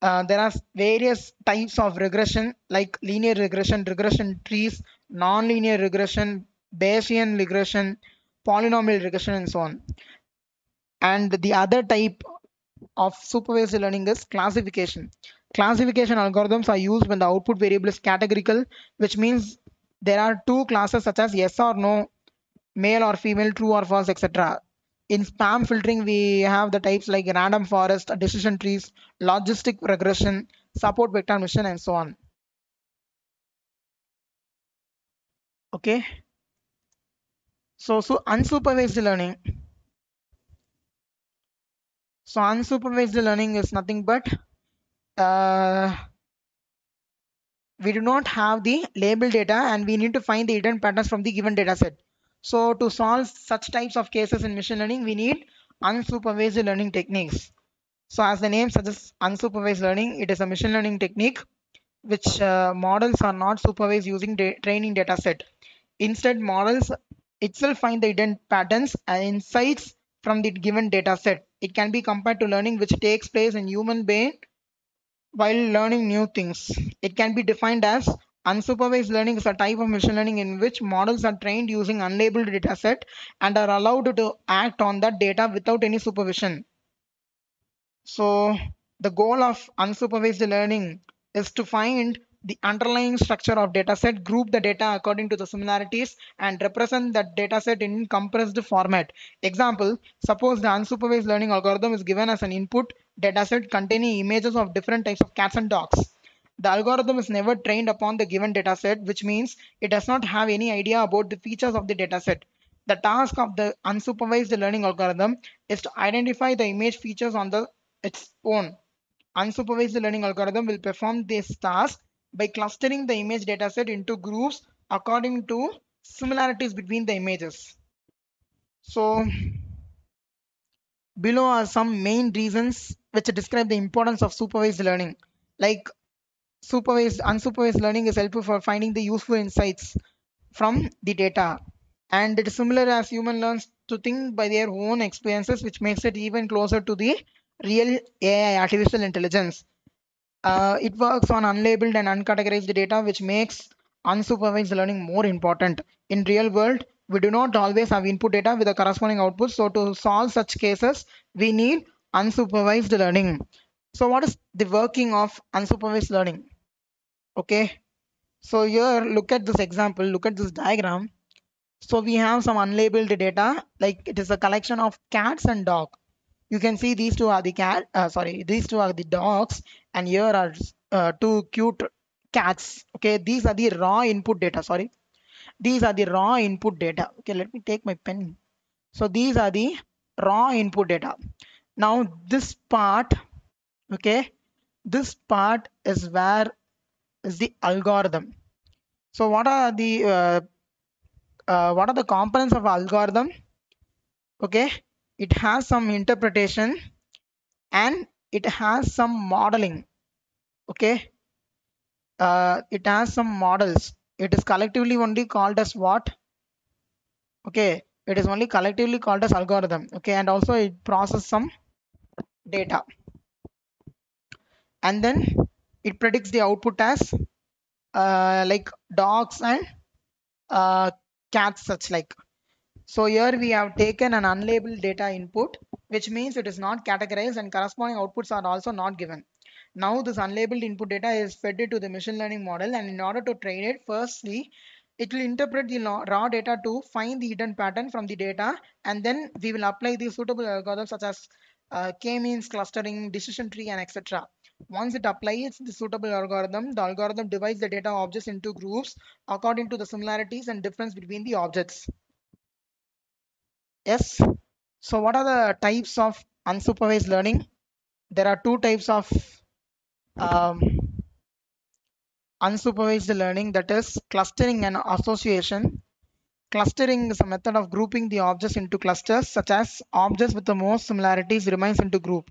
uh, there are various types of regression like linear regression, regression trees, non-linear regression, Bayesian regression, polynomial regression and so on. And the other type of supervised learning is classification. Classification algorithms are used when the output variable is categorical, which means there are two classes such as yes or no, male or female, true or false, etc. In spam filtering, we have the types like random forest, decision trees, logistic regression, support vector machine, and so on. Okay. So, so unsupervised learning so unsupervised learning is nothing but uh, we do not have the label data and we need to find the hidden patterns from the given data set. So to solve such types of cases in machine learning, we need unsupervised learning techniques. So as the name suggests unsupervised learning, it is a machine learning technique which uh, models are not supervised using da training data set. Instead, models itself find the hidden patterns and insights from the given data set. It can be compared to learning which takes place in human brain while learning new things. It can be defined as unsupervised learning is a type of machine learning in which models are trained using unlabeled dataset and are allowed to act on that data without any supervision. So the goal of unsupervised learning is to find the underlying structure of dataset, group the data according to the similarities and represent that dataset in compressed format. Example, suppose the unsupervised learning algorithm is given as an input dataset containing images of different types of cats and dogs. The algorithm is never trained upon the given dataset, which means it does not have any idea about the features of the dataset. The task of the unsupervised learning algorithm is to identify the image features on the its own. Unsupervised learning algorithm will perform this task by clustering the image dataset into groups according to similarities between the images. So below are some main reasons which describe the importance of supervised learning. Like supervised, unsupervised learning is helpful for finding the useful insights from the data. And it is similar as human learns to think by their own experiences, which makes it even closer to the real AI, artificial intelligence. Uh, it works on unlabeled and uncategorized data, which makes unsupervised learning more important. In real world, we do not always have input data with the corresponding output. So to solve such cases, we need unsupervised learning. So what is the working of unsupervised learning? Okay. So here, look at this example, look at this diagram. So we have some unlabeled data, like it is a collection of cats and dog. You can see these two are the cat, uh, sorry, these two are the dogs and here are uh, two cute cats. Okay, these are the raw input data, sorry. These are the raw input data. Okay, let me take my pen. So these are the raw input data. Now this part, okay, this part is where is the algorithm. So what are the uh, uh, what are the components of algorithm? Okay, it has some interpretation and it has some modeling. Okay, uh, it has some models. It is collectively only called as what? Okay, it is only collectively called as algorithm. Okay, and also it processes some data and then it predicts the output as uh, like dogs and uh, cats such like. So here we have taken an unlabeled data input which means it is not categorized and corresponding outputs are also not given. Now this unlabeled input data is fed to the machine learning model and in order to train it firstly it will interpret the raw data to find the hidden pattern from the data and then we will apply the suitable algorithms such as uh, k-means clustering decision tree and etc once it applies the suitable algorithm, the algorithm divides the data objects into groups according to the similarities and difference between the objects. Yes. So what are the types of unsupervised learning? There are two types of um, unsupervised learning that is clustering and association. Clustering is a method of grouping the objects into clusters such as objects with the most similarities remains into group.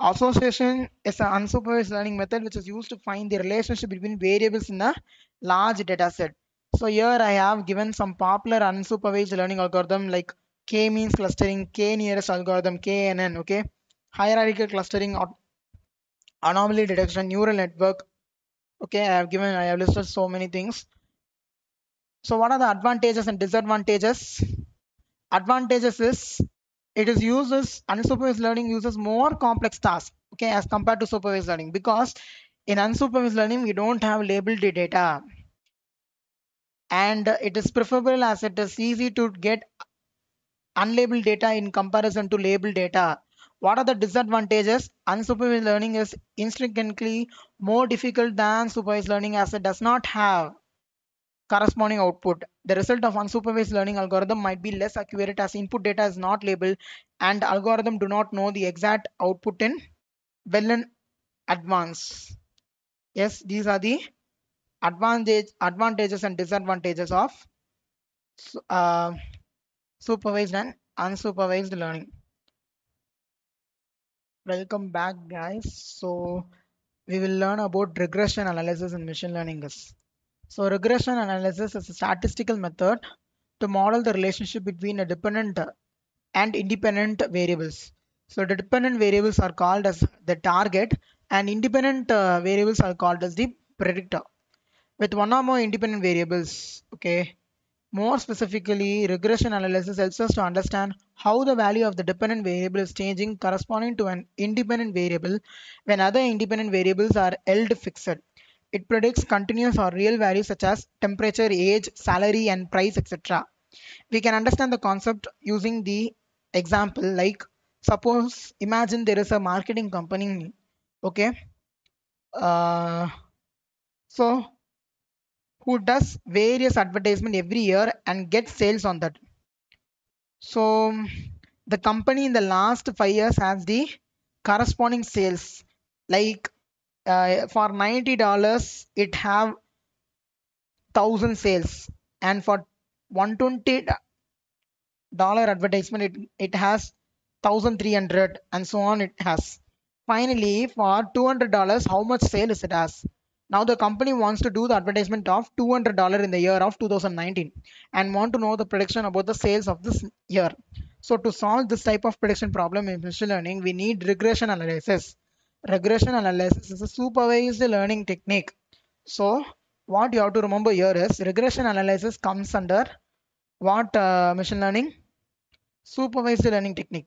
Association is an unsupervised learning method which is used to find the relationship between variables in a large data set. So here I have given some popular unsupervised learning algorithm like k-means clustering, k-nearest algorithm, KNN, okay? Hierarchical clustering, anomaly detection, neural network. Okay, I have given, I have listed so many things. So what are the advantages and disadvantages? Advantages is it is uses unsupervised learning uses more complex tasks okay as compared to supervised learning. Because in unsupervised learning we don't have labeled data. And it is preferable as it is easy to get unlabeled data in comparison to labeled data. What are the disadvantages? Unsupervised learning is intrinsically more difficult than supervised learning as it does not have corresponding output. The result of unsupervised learning algorithm might be less accurate as input data is not labeled and algorithm do not know the exact output in well in advance. Yes, these are the advantage, advantages and disadvantages of uh, supervised and unsupervised learning. Welcome back guys. So we will learn about regression analysis in machine learning. So regression analysis is a statistical method to model the relationship between a dependent and independent variables. So the dependent variables are called as the target and independent uh, variables are called as the predictor. With one or more independent variables, okay, more specifically, regression analysis helps us to understand how the value of the dependent variable is changing corresponding to an independent variable when other independent variables are held fixed. It predicts continuous or real values such as temperature, age, salary, and price, etc. We can understand the concept using the example like suppose imagine there is a marketing company okay uh, so who does various advertisement every year and gets sales on that so the company in the last five years has the corresponding sales like uh, for 90 dollars it have 1000 sales. And for 120 dollar advertisement it, it has 1300 and so on it has. Finally for 200 dollars how much sale is it has? Now the company wants to do the advertisement of 200 dollar in the year of 2019 and want to know the prediction about the sales of this year. So to solve this type of prediction problem in machine learning we need regression analysis regression analysis is a supervised learning technique. So what you have to remember here is regression analysis comes under what uh, machine learning? Supervised learning technique.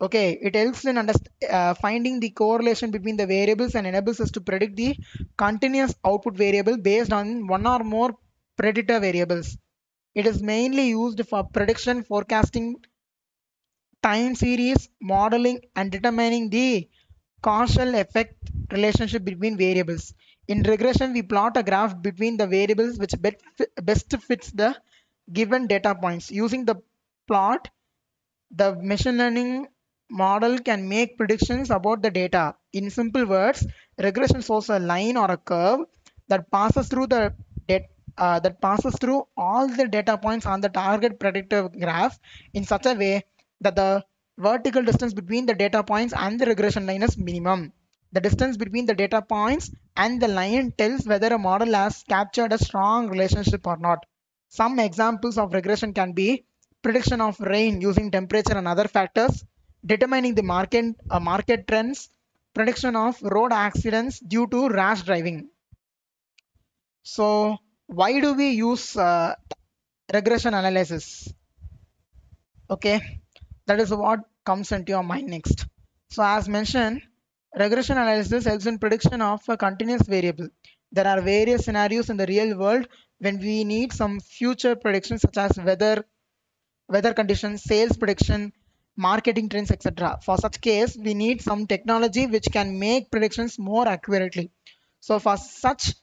Okay it helps in uh, finding the correlation between the variables and enables us to predict the continuous output variable based on one or more predictor variables. It is mainly used for prediction forecasting time series modeling and determining the causal effect relationship between variables in regression we plot a graph between the variables which best fits the given data points using the plot the machine learning model can make predictions about the data. In simple words, regression shows a line or a curve that passes through the uh, that passes through all the data points on the target predictive graph in such a way that the vertical distance between the data points and the regression line is minimum. The distance between the data points and the line tells whether a model has captured a strong relationship or not. Some examples of regression can be prediction of rain using temperature and other factors, determining the market, uh, market trends, prediction of road accidents due to rash driving. So why do we use uh, regression analysis? Okay, that is what comes into your mind next. So as mentioned, regression analysis helps in prediction of a continuous variable. There are various scenarios in the real world when we need some future predictions such as weather, weather conditions, sales prediction, marketing trends, etc. For such case, we need some technology which can make predictions more accurately. So for such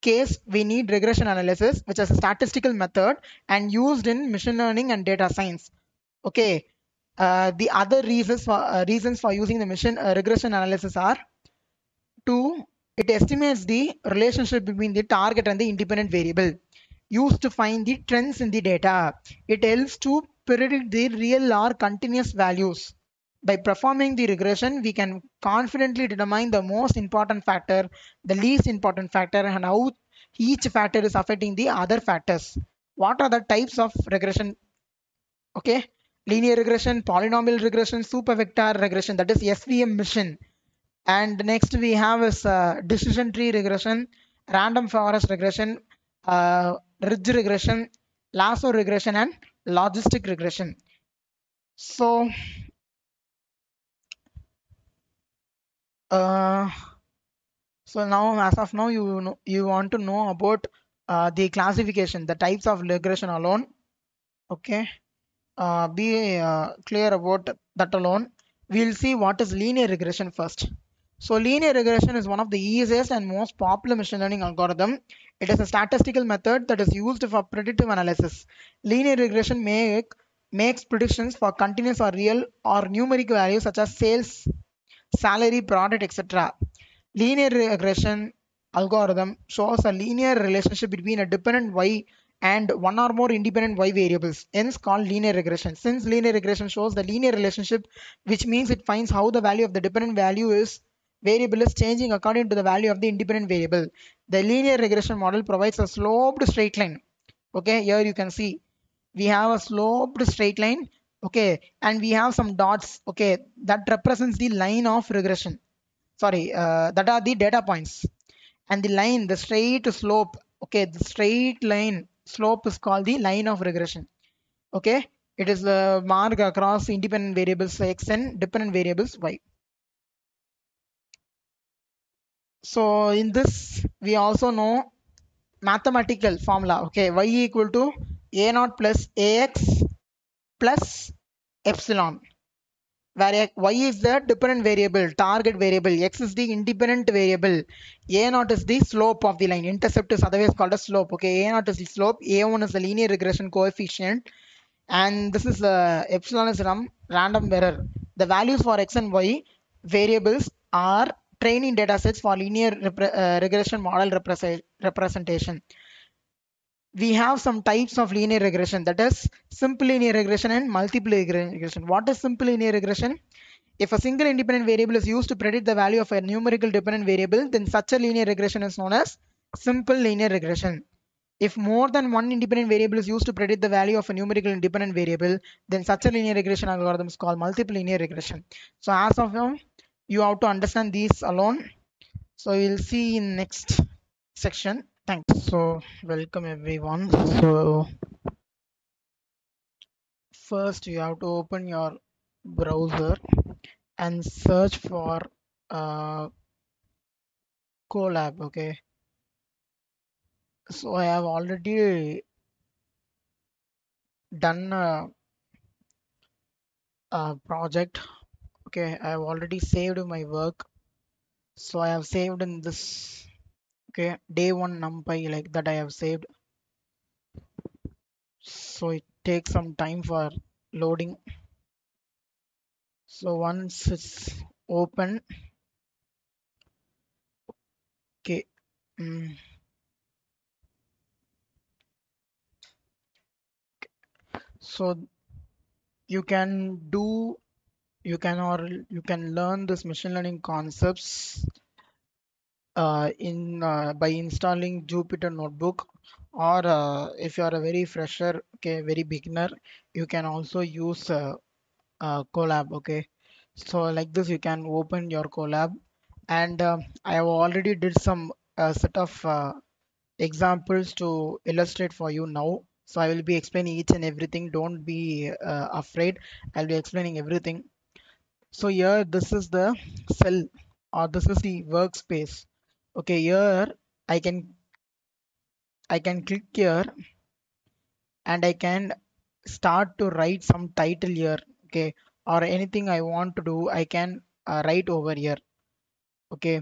case, we need regression analysis, which is a statistical method and used in machine learning and data science. Okay. Uh, the other reasons for uh, reasons for using the machine uh, regression analysis are two, it estimates the relationship between the target and the independent variable used to find the trends in the data. It helps to predict the real or continuous values. By performing the regression, we can confidently determine the most important factor, the least important factor, and how each factor is affecting the other factors. What are the types of regression? Okay, linear regression, polynomial regression, support vector regression, that is SVM mission. And next we have is uh, decision tree regression, random forest regression, uh, ridge regression, lasso regression, and logistic regression. So, uh, so now as of now you know, you want to know about uh, the classification, the types of regression alone. Okay, uh, be uh, clear about that alone. We'll see what is linear regression first. So linear regression is one of the easiest and most popular machine learning algorithm. It is a statistical method that is used for predictive analysis. Linear regression make, makes predictions for continuous or real or numeric values such as sales, salary, product, etc. Linear regression algorithm shows a linear relationship between a dependent y and one or more independent y variables, hence called linear regression. Since linear regression shows the linear relationship, which means it finds how the value of the dependent value is variable is changing according to the value of the independent variable. The linear regression model provides a sloped straight line. Okay, here you can see we have a sloped straight line. Okay, and we have some dots. Okay, that represents the line of regression. Sorry, uh, that are the data points. And the line, the straight slope. Okay, the straight line slope is called the line of regression. Okay, it is uh, mark across independent variables x and dependent variables y. So in this, we also know mathematical formula. Okay, y equal to a naught plus ax plus epsilon where y is the dependent variable target variable x is the independent variable. A naught is the slope of the line. Intercept is otherwise called a slope okay? A naught is the slope. A1 is the linear regression coefficient. And this is uh, epsilon is some random error. The values for x and y variables are training data sets for linear uh, regression model represent representation. We have some types of linear regression that is simple linear regression and multiple linear regression. What is simple linear regression? If a single independent variable is used to predict the value of a numerical dependent variable, then such a linear regression is known as simple linear regression. If more than one independent variable is used to predict the value of a numerical independent variable, then such a linear regression algorithm is called multiple linear regression. So as of now, you have to understand these alone so we'll see in next section thanks so welcome everyone so first you have to open your browser and search for uh, Colab. Okay, so I have already done a, a project. Okay, I have already saved my work. So I have saved in this. Okay, day one numpy like that I have saved. So it takes some time for loading. So once it's open, okay. mm, so you can do you can or you can learn this machine learning concepts uh, in uh, by installing Jupyter Notebook or uh, if you are a very fresher okay very beginner you can also use uh, Colab okay? So like this you can open your Colab and um I have already did some uh, set of uh, examples to illustrate for you now. So I will be explaining each and everything. Don't be afraid. I'll be explaining everything. So here this is the cell or this is the workspace okay here I can I can click here and I can start to write some title here okay or anything I want to do I can uh, write over here okay.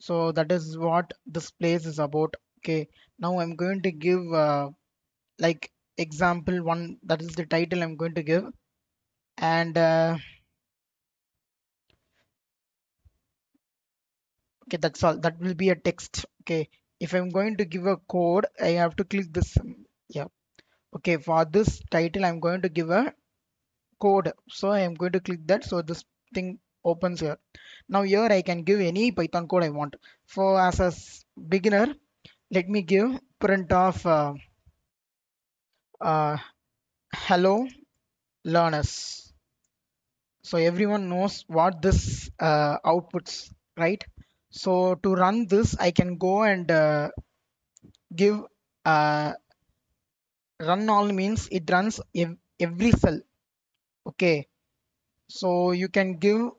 So that is what this place is about okay. Now I'm going to give uh, like example one that is the title I'm going to give. And uh, okay that's all. That will be a text. Okay if I'm going to give a code I have to click this. Yeah. Okay for this title I'm going to give a code. So I am going to click that. So this thing opens here. Now here I can give any Python code I want. For as a beginner let me give print of uh, uh, hello learners. So everyone knows what this uh, outputs right so to run this I can go and uh, give uh, run all means it runs ev every cell. Okay. So you can give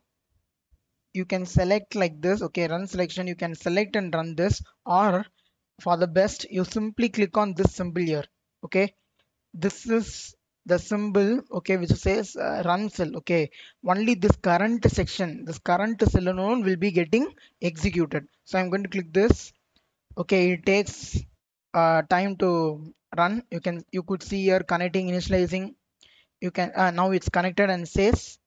you can select like this. Okay run selection. You can select and run this. Or for the best you simply click on this symbol here. Okay. This is the symbol okay which says uh, run cell okay. Only this current section this current cell alone will be getting executed. So i'm going to click this. Okay it takes uh, time to run. You can you could see here connecting initializing. You can uh, now it's connected and says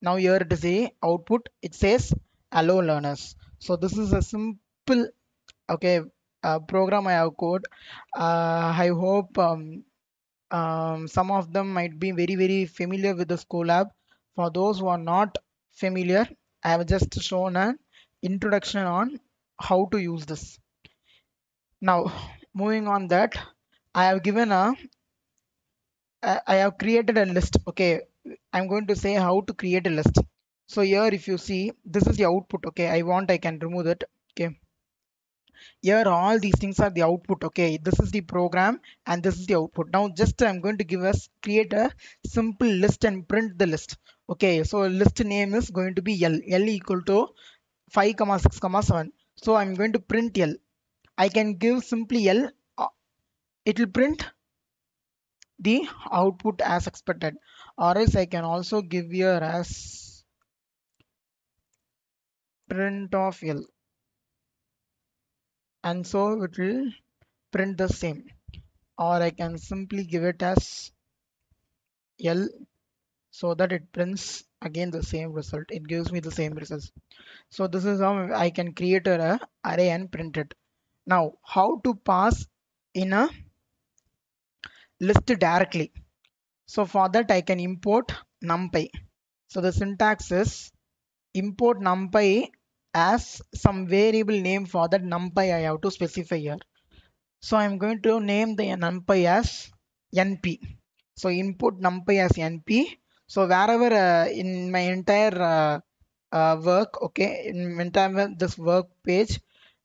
now here it is a output. It says hello learners. So this is a simple okay uh, program i have code. Uh, i hope um, um, some of them might be very very familiar with the Colab. For those who are not familiar, I have just shown an introduction on how to use this. Now, moving on that, I have given a I I have created a list. Okay, I'm going to say how to create a list. So here, if you see, this is the output. Okay, I want I can remove it. Here all these things are the output okay? This is the program and this is the output. Now just i'm going to give us create a simple list and print the list okay? So list name is going to be l. L equal to 5 comma 6 comma 7 so i'm going to print l. I can give simply l. Uh, it will print the output as expected. Or else i can also give here as print of l and so it will print the same. Or I can simply give it as L so that it prints again the same result. It gives me the same results. So this is how I can create a array and print it. Now how to pass in a list directly? So for that I can import numpy. So the syntax is import numpy as some variable name for that numpy I have to specify here so I'm going to name the numpy as np. So input numpy as np. So wherever uh, in my entire uh, uh, work, okay, in entire this work page,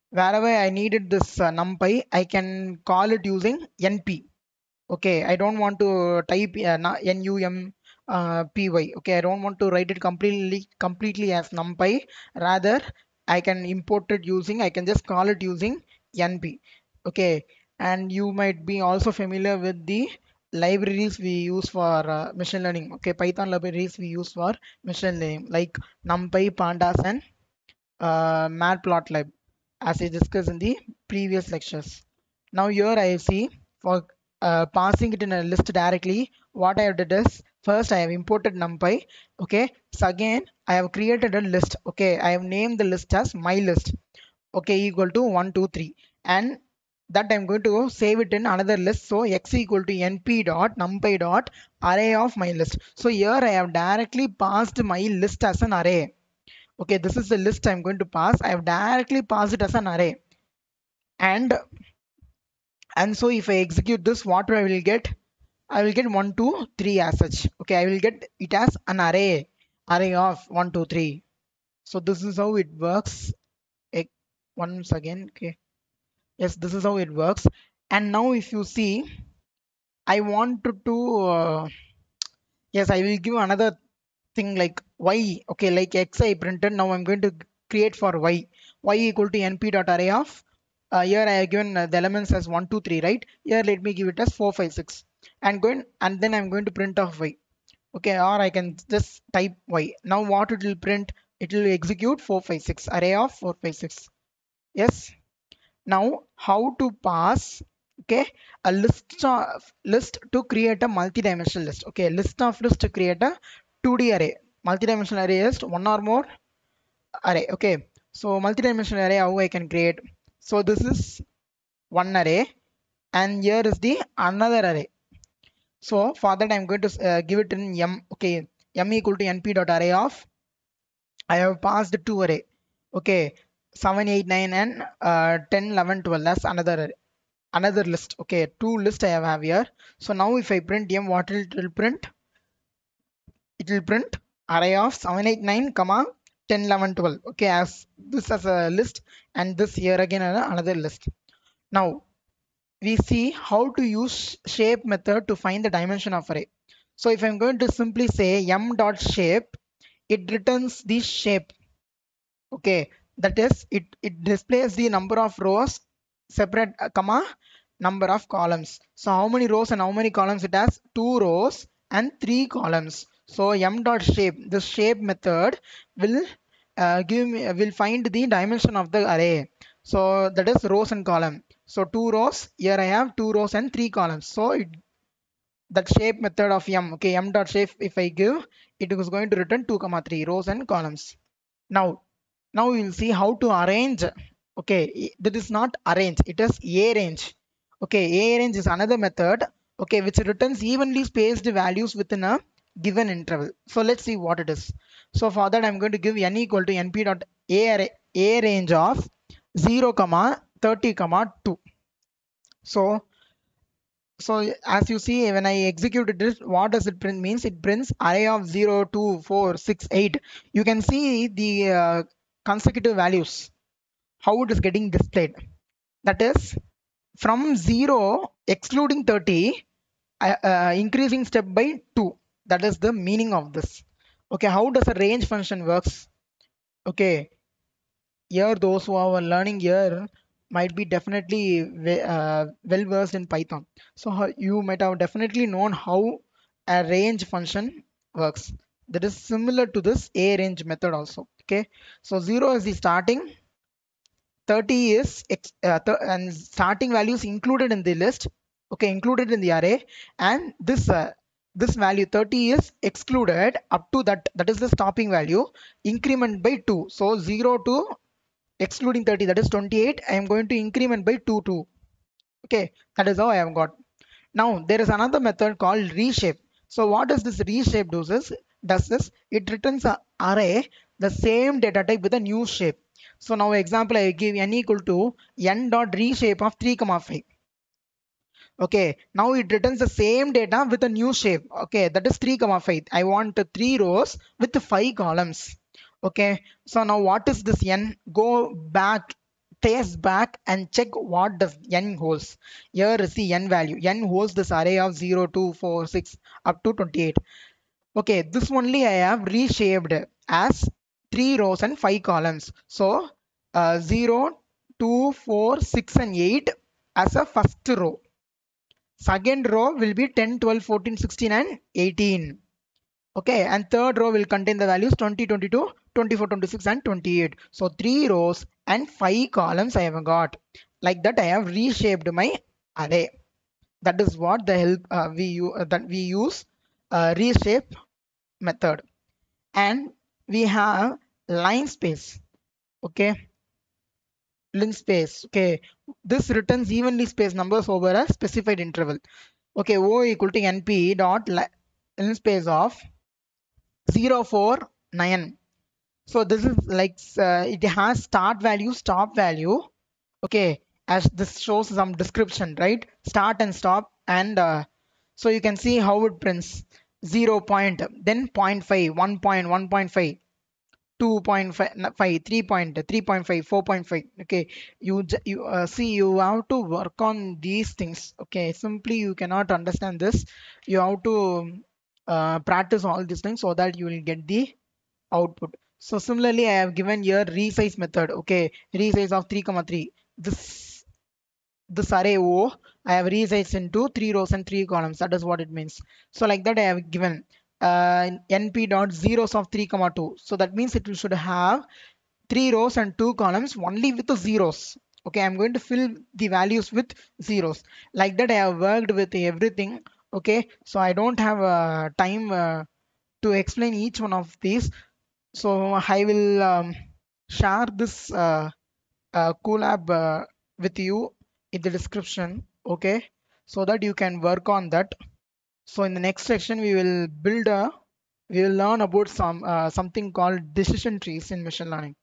wherever I needed this uh, numpy, I can call it using np. okay i don't want to type uh, num uh, py okay? I don't want to write it completely completely as numpy. Rather i can import it using i can just call it using np okay? And you might be also familiar with the libraries we use for uh, machine learning okay? Python libraries we use for machine learning like numpy pandas and uh, matplotlib as I discussed in the previous lectures. Now here I see for uh, passing it in a list directly, what I have did is first I have imported numpy. Okay, so again I have created a list. Okay, I have named the list as my list. Okay, equal to one, two, three, and that I'm going to save it in another list. So x equal to np dot numpy dot array of my list. So here I have directly passed my list as an array okay this is the list i'm going to pass i have directly passed it as an array and and so if i execute this what i will get i will get 1 2 3 as such. Okay i will get it as an array. Array of 1 2 3 so this is how it works. Once again okay. Yes this is how it works. And now if you see i want to, to uh, yes i will give another thing like y. Okay like x i printed now i'm going to create for y. Y equal to np dot array of uh, here i have given the elements as 1 2 3 right? Here let me give it as 4 5 6 and going and then i'm going to print off y. Okay or i can just type y. Now what it will print? It will execute 4 5 6 array of 4 5 6 yes? Now how to pass? Okay a list of list to create a multi-dimensional list. Okay list of list to create a 2d array. Multi-dimensional array is one or more array. Okay so multi-dimensional array how i can create? So this is one array and here is the another array so for that i'm going to uh, give it in m okay. M equal to np dot array of i have passed two array okay. 7 8 9 and uh, 10 11 12 that's another array another list okay. Two list i have, have here. So now if i print m what it will print? It will print array of 789 comma 10 11 12 okay as this as a list and this here again another list. Now we see how to use shape method to find the dimension of array. So if i'm going to simply say m dot shape it returns the shape. Okay that is it it displays the number of rows separate uh, comma number of columns. So how many rows and how many columns it has? Two rows and three columns. So m dot shape this shape method will uh, give me will find the dimension of the array. So that is rows and column so two rows. Here i have two rows and three columns. So it that shape method of m okay m dot shape if i give it is going to return 2 comma 3 rows and columns. Now now we will see how to arrange okay that is not arrange it is arange. Okay arange is another method okay which returns evenly spaced values within a given interval. So let's see what it is. So for that i'm going to give n equal to np dot a array- arange of 0 comma 30 comma 2 so so as you see when i executed this what does it print means? It prints array of 0 2 4 6 8 you can see the uh, consecutive values how it is getting displayed. That is from 0 excluding 30 uh, increasing step by 2 that is the meaning of this. Okay how does a range function works? Okay here those who are learning here might be definitely uh, well versed in python. So you might have definitely known how a range function works. That is similar to this a range method also okay? So 0 is the starting 30 is ex- uh, th- and starting values included in the list okay included in the array and this uh, this value 30 is excluded up to that that is the stopping value increment by 2 so 0 to excluding 30 that is 28 i am going to increment by 2 2 okay that is how i have got. Now there is another method called reshape. So what does this reshape do is does this? It returns a array the same data type with a new shape. So now example i give n equal to n dot reshape of 3 comma 5 okay now it returns the same data with a new shape. Okay that is 3 comma 5 i want three rows with five columns okay so now what is this n go back trace back and check what does n holds. Here is the n value. n holds this array of 0, 2, 4, 6 up to 28. Okay, this only I have reshaped as 3 rows and 5 columns. So uh, 0, 2, 4, 6 and 8 as a first row. Second row will be 10, 12, 14, 16 and 18 okay and third row will contain the values 20 22 24 26 and 28 so three rows and five columns i have got. Like that i have reshaped my array. That is what the help uh, we uh, that we use uh, reshape method. And we have linspace. Okay? Linspace. Okay? This returns evenly spaced numbers over a specified interval. Okay o equal to np dot linspace of 049 so this is like uh, it has start value stop value. Okay as this shows some description right? Start and stop and uh, so you can see how it prints. 0 point then 0.5 1 point 1.5 2.5 3 point 3.5 4.5 okay you you uh, see you have to work on these things. Okay simply you cannot understand this. You have to uh, practice all these things so that you will get the output. So similarly i have given here resize method okay? Resize of 3 comma 3 this this array o i have resized into three rows and three columns. That is what it means. So like that i have given uh, np dot zeros of 3 comma 2 so that means it should have three rows and two columns only with the zeros. Okay i'm going to fill the values with zeros. Like that i have worked with everything okay so i don't have uh, time uh, to explain each one of these. So i will um, share this uh, uh, uh, with you in the description okay? So that you can work on that. So in the next section we will build a we will learn about some uh, something called decision trees in machine learning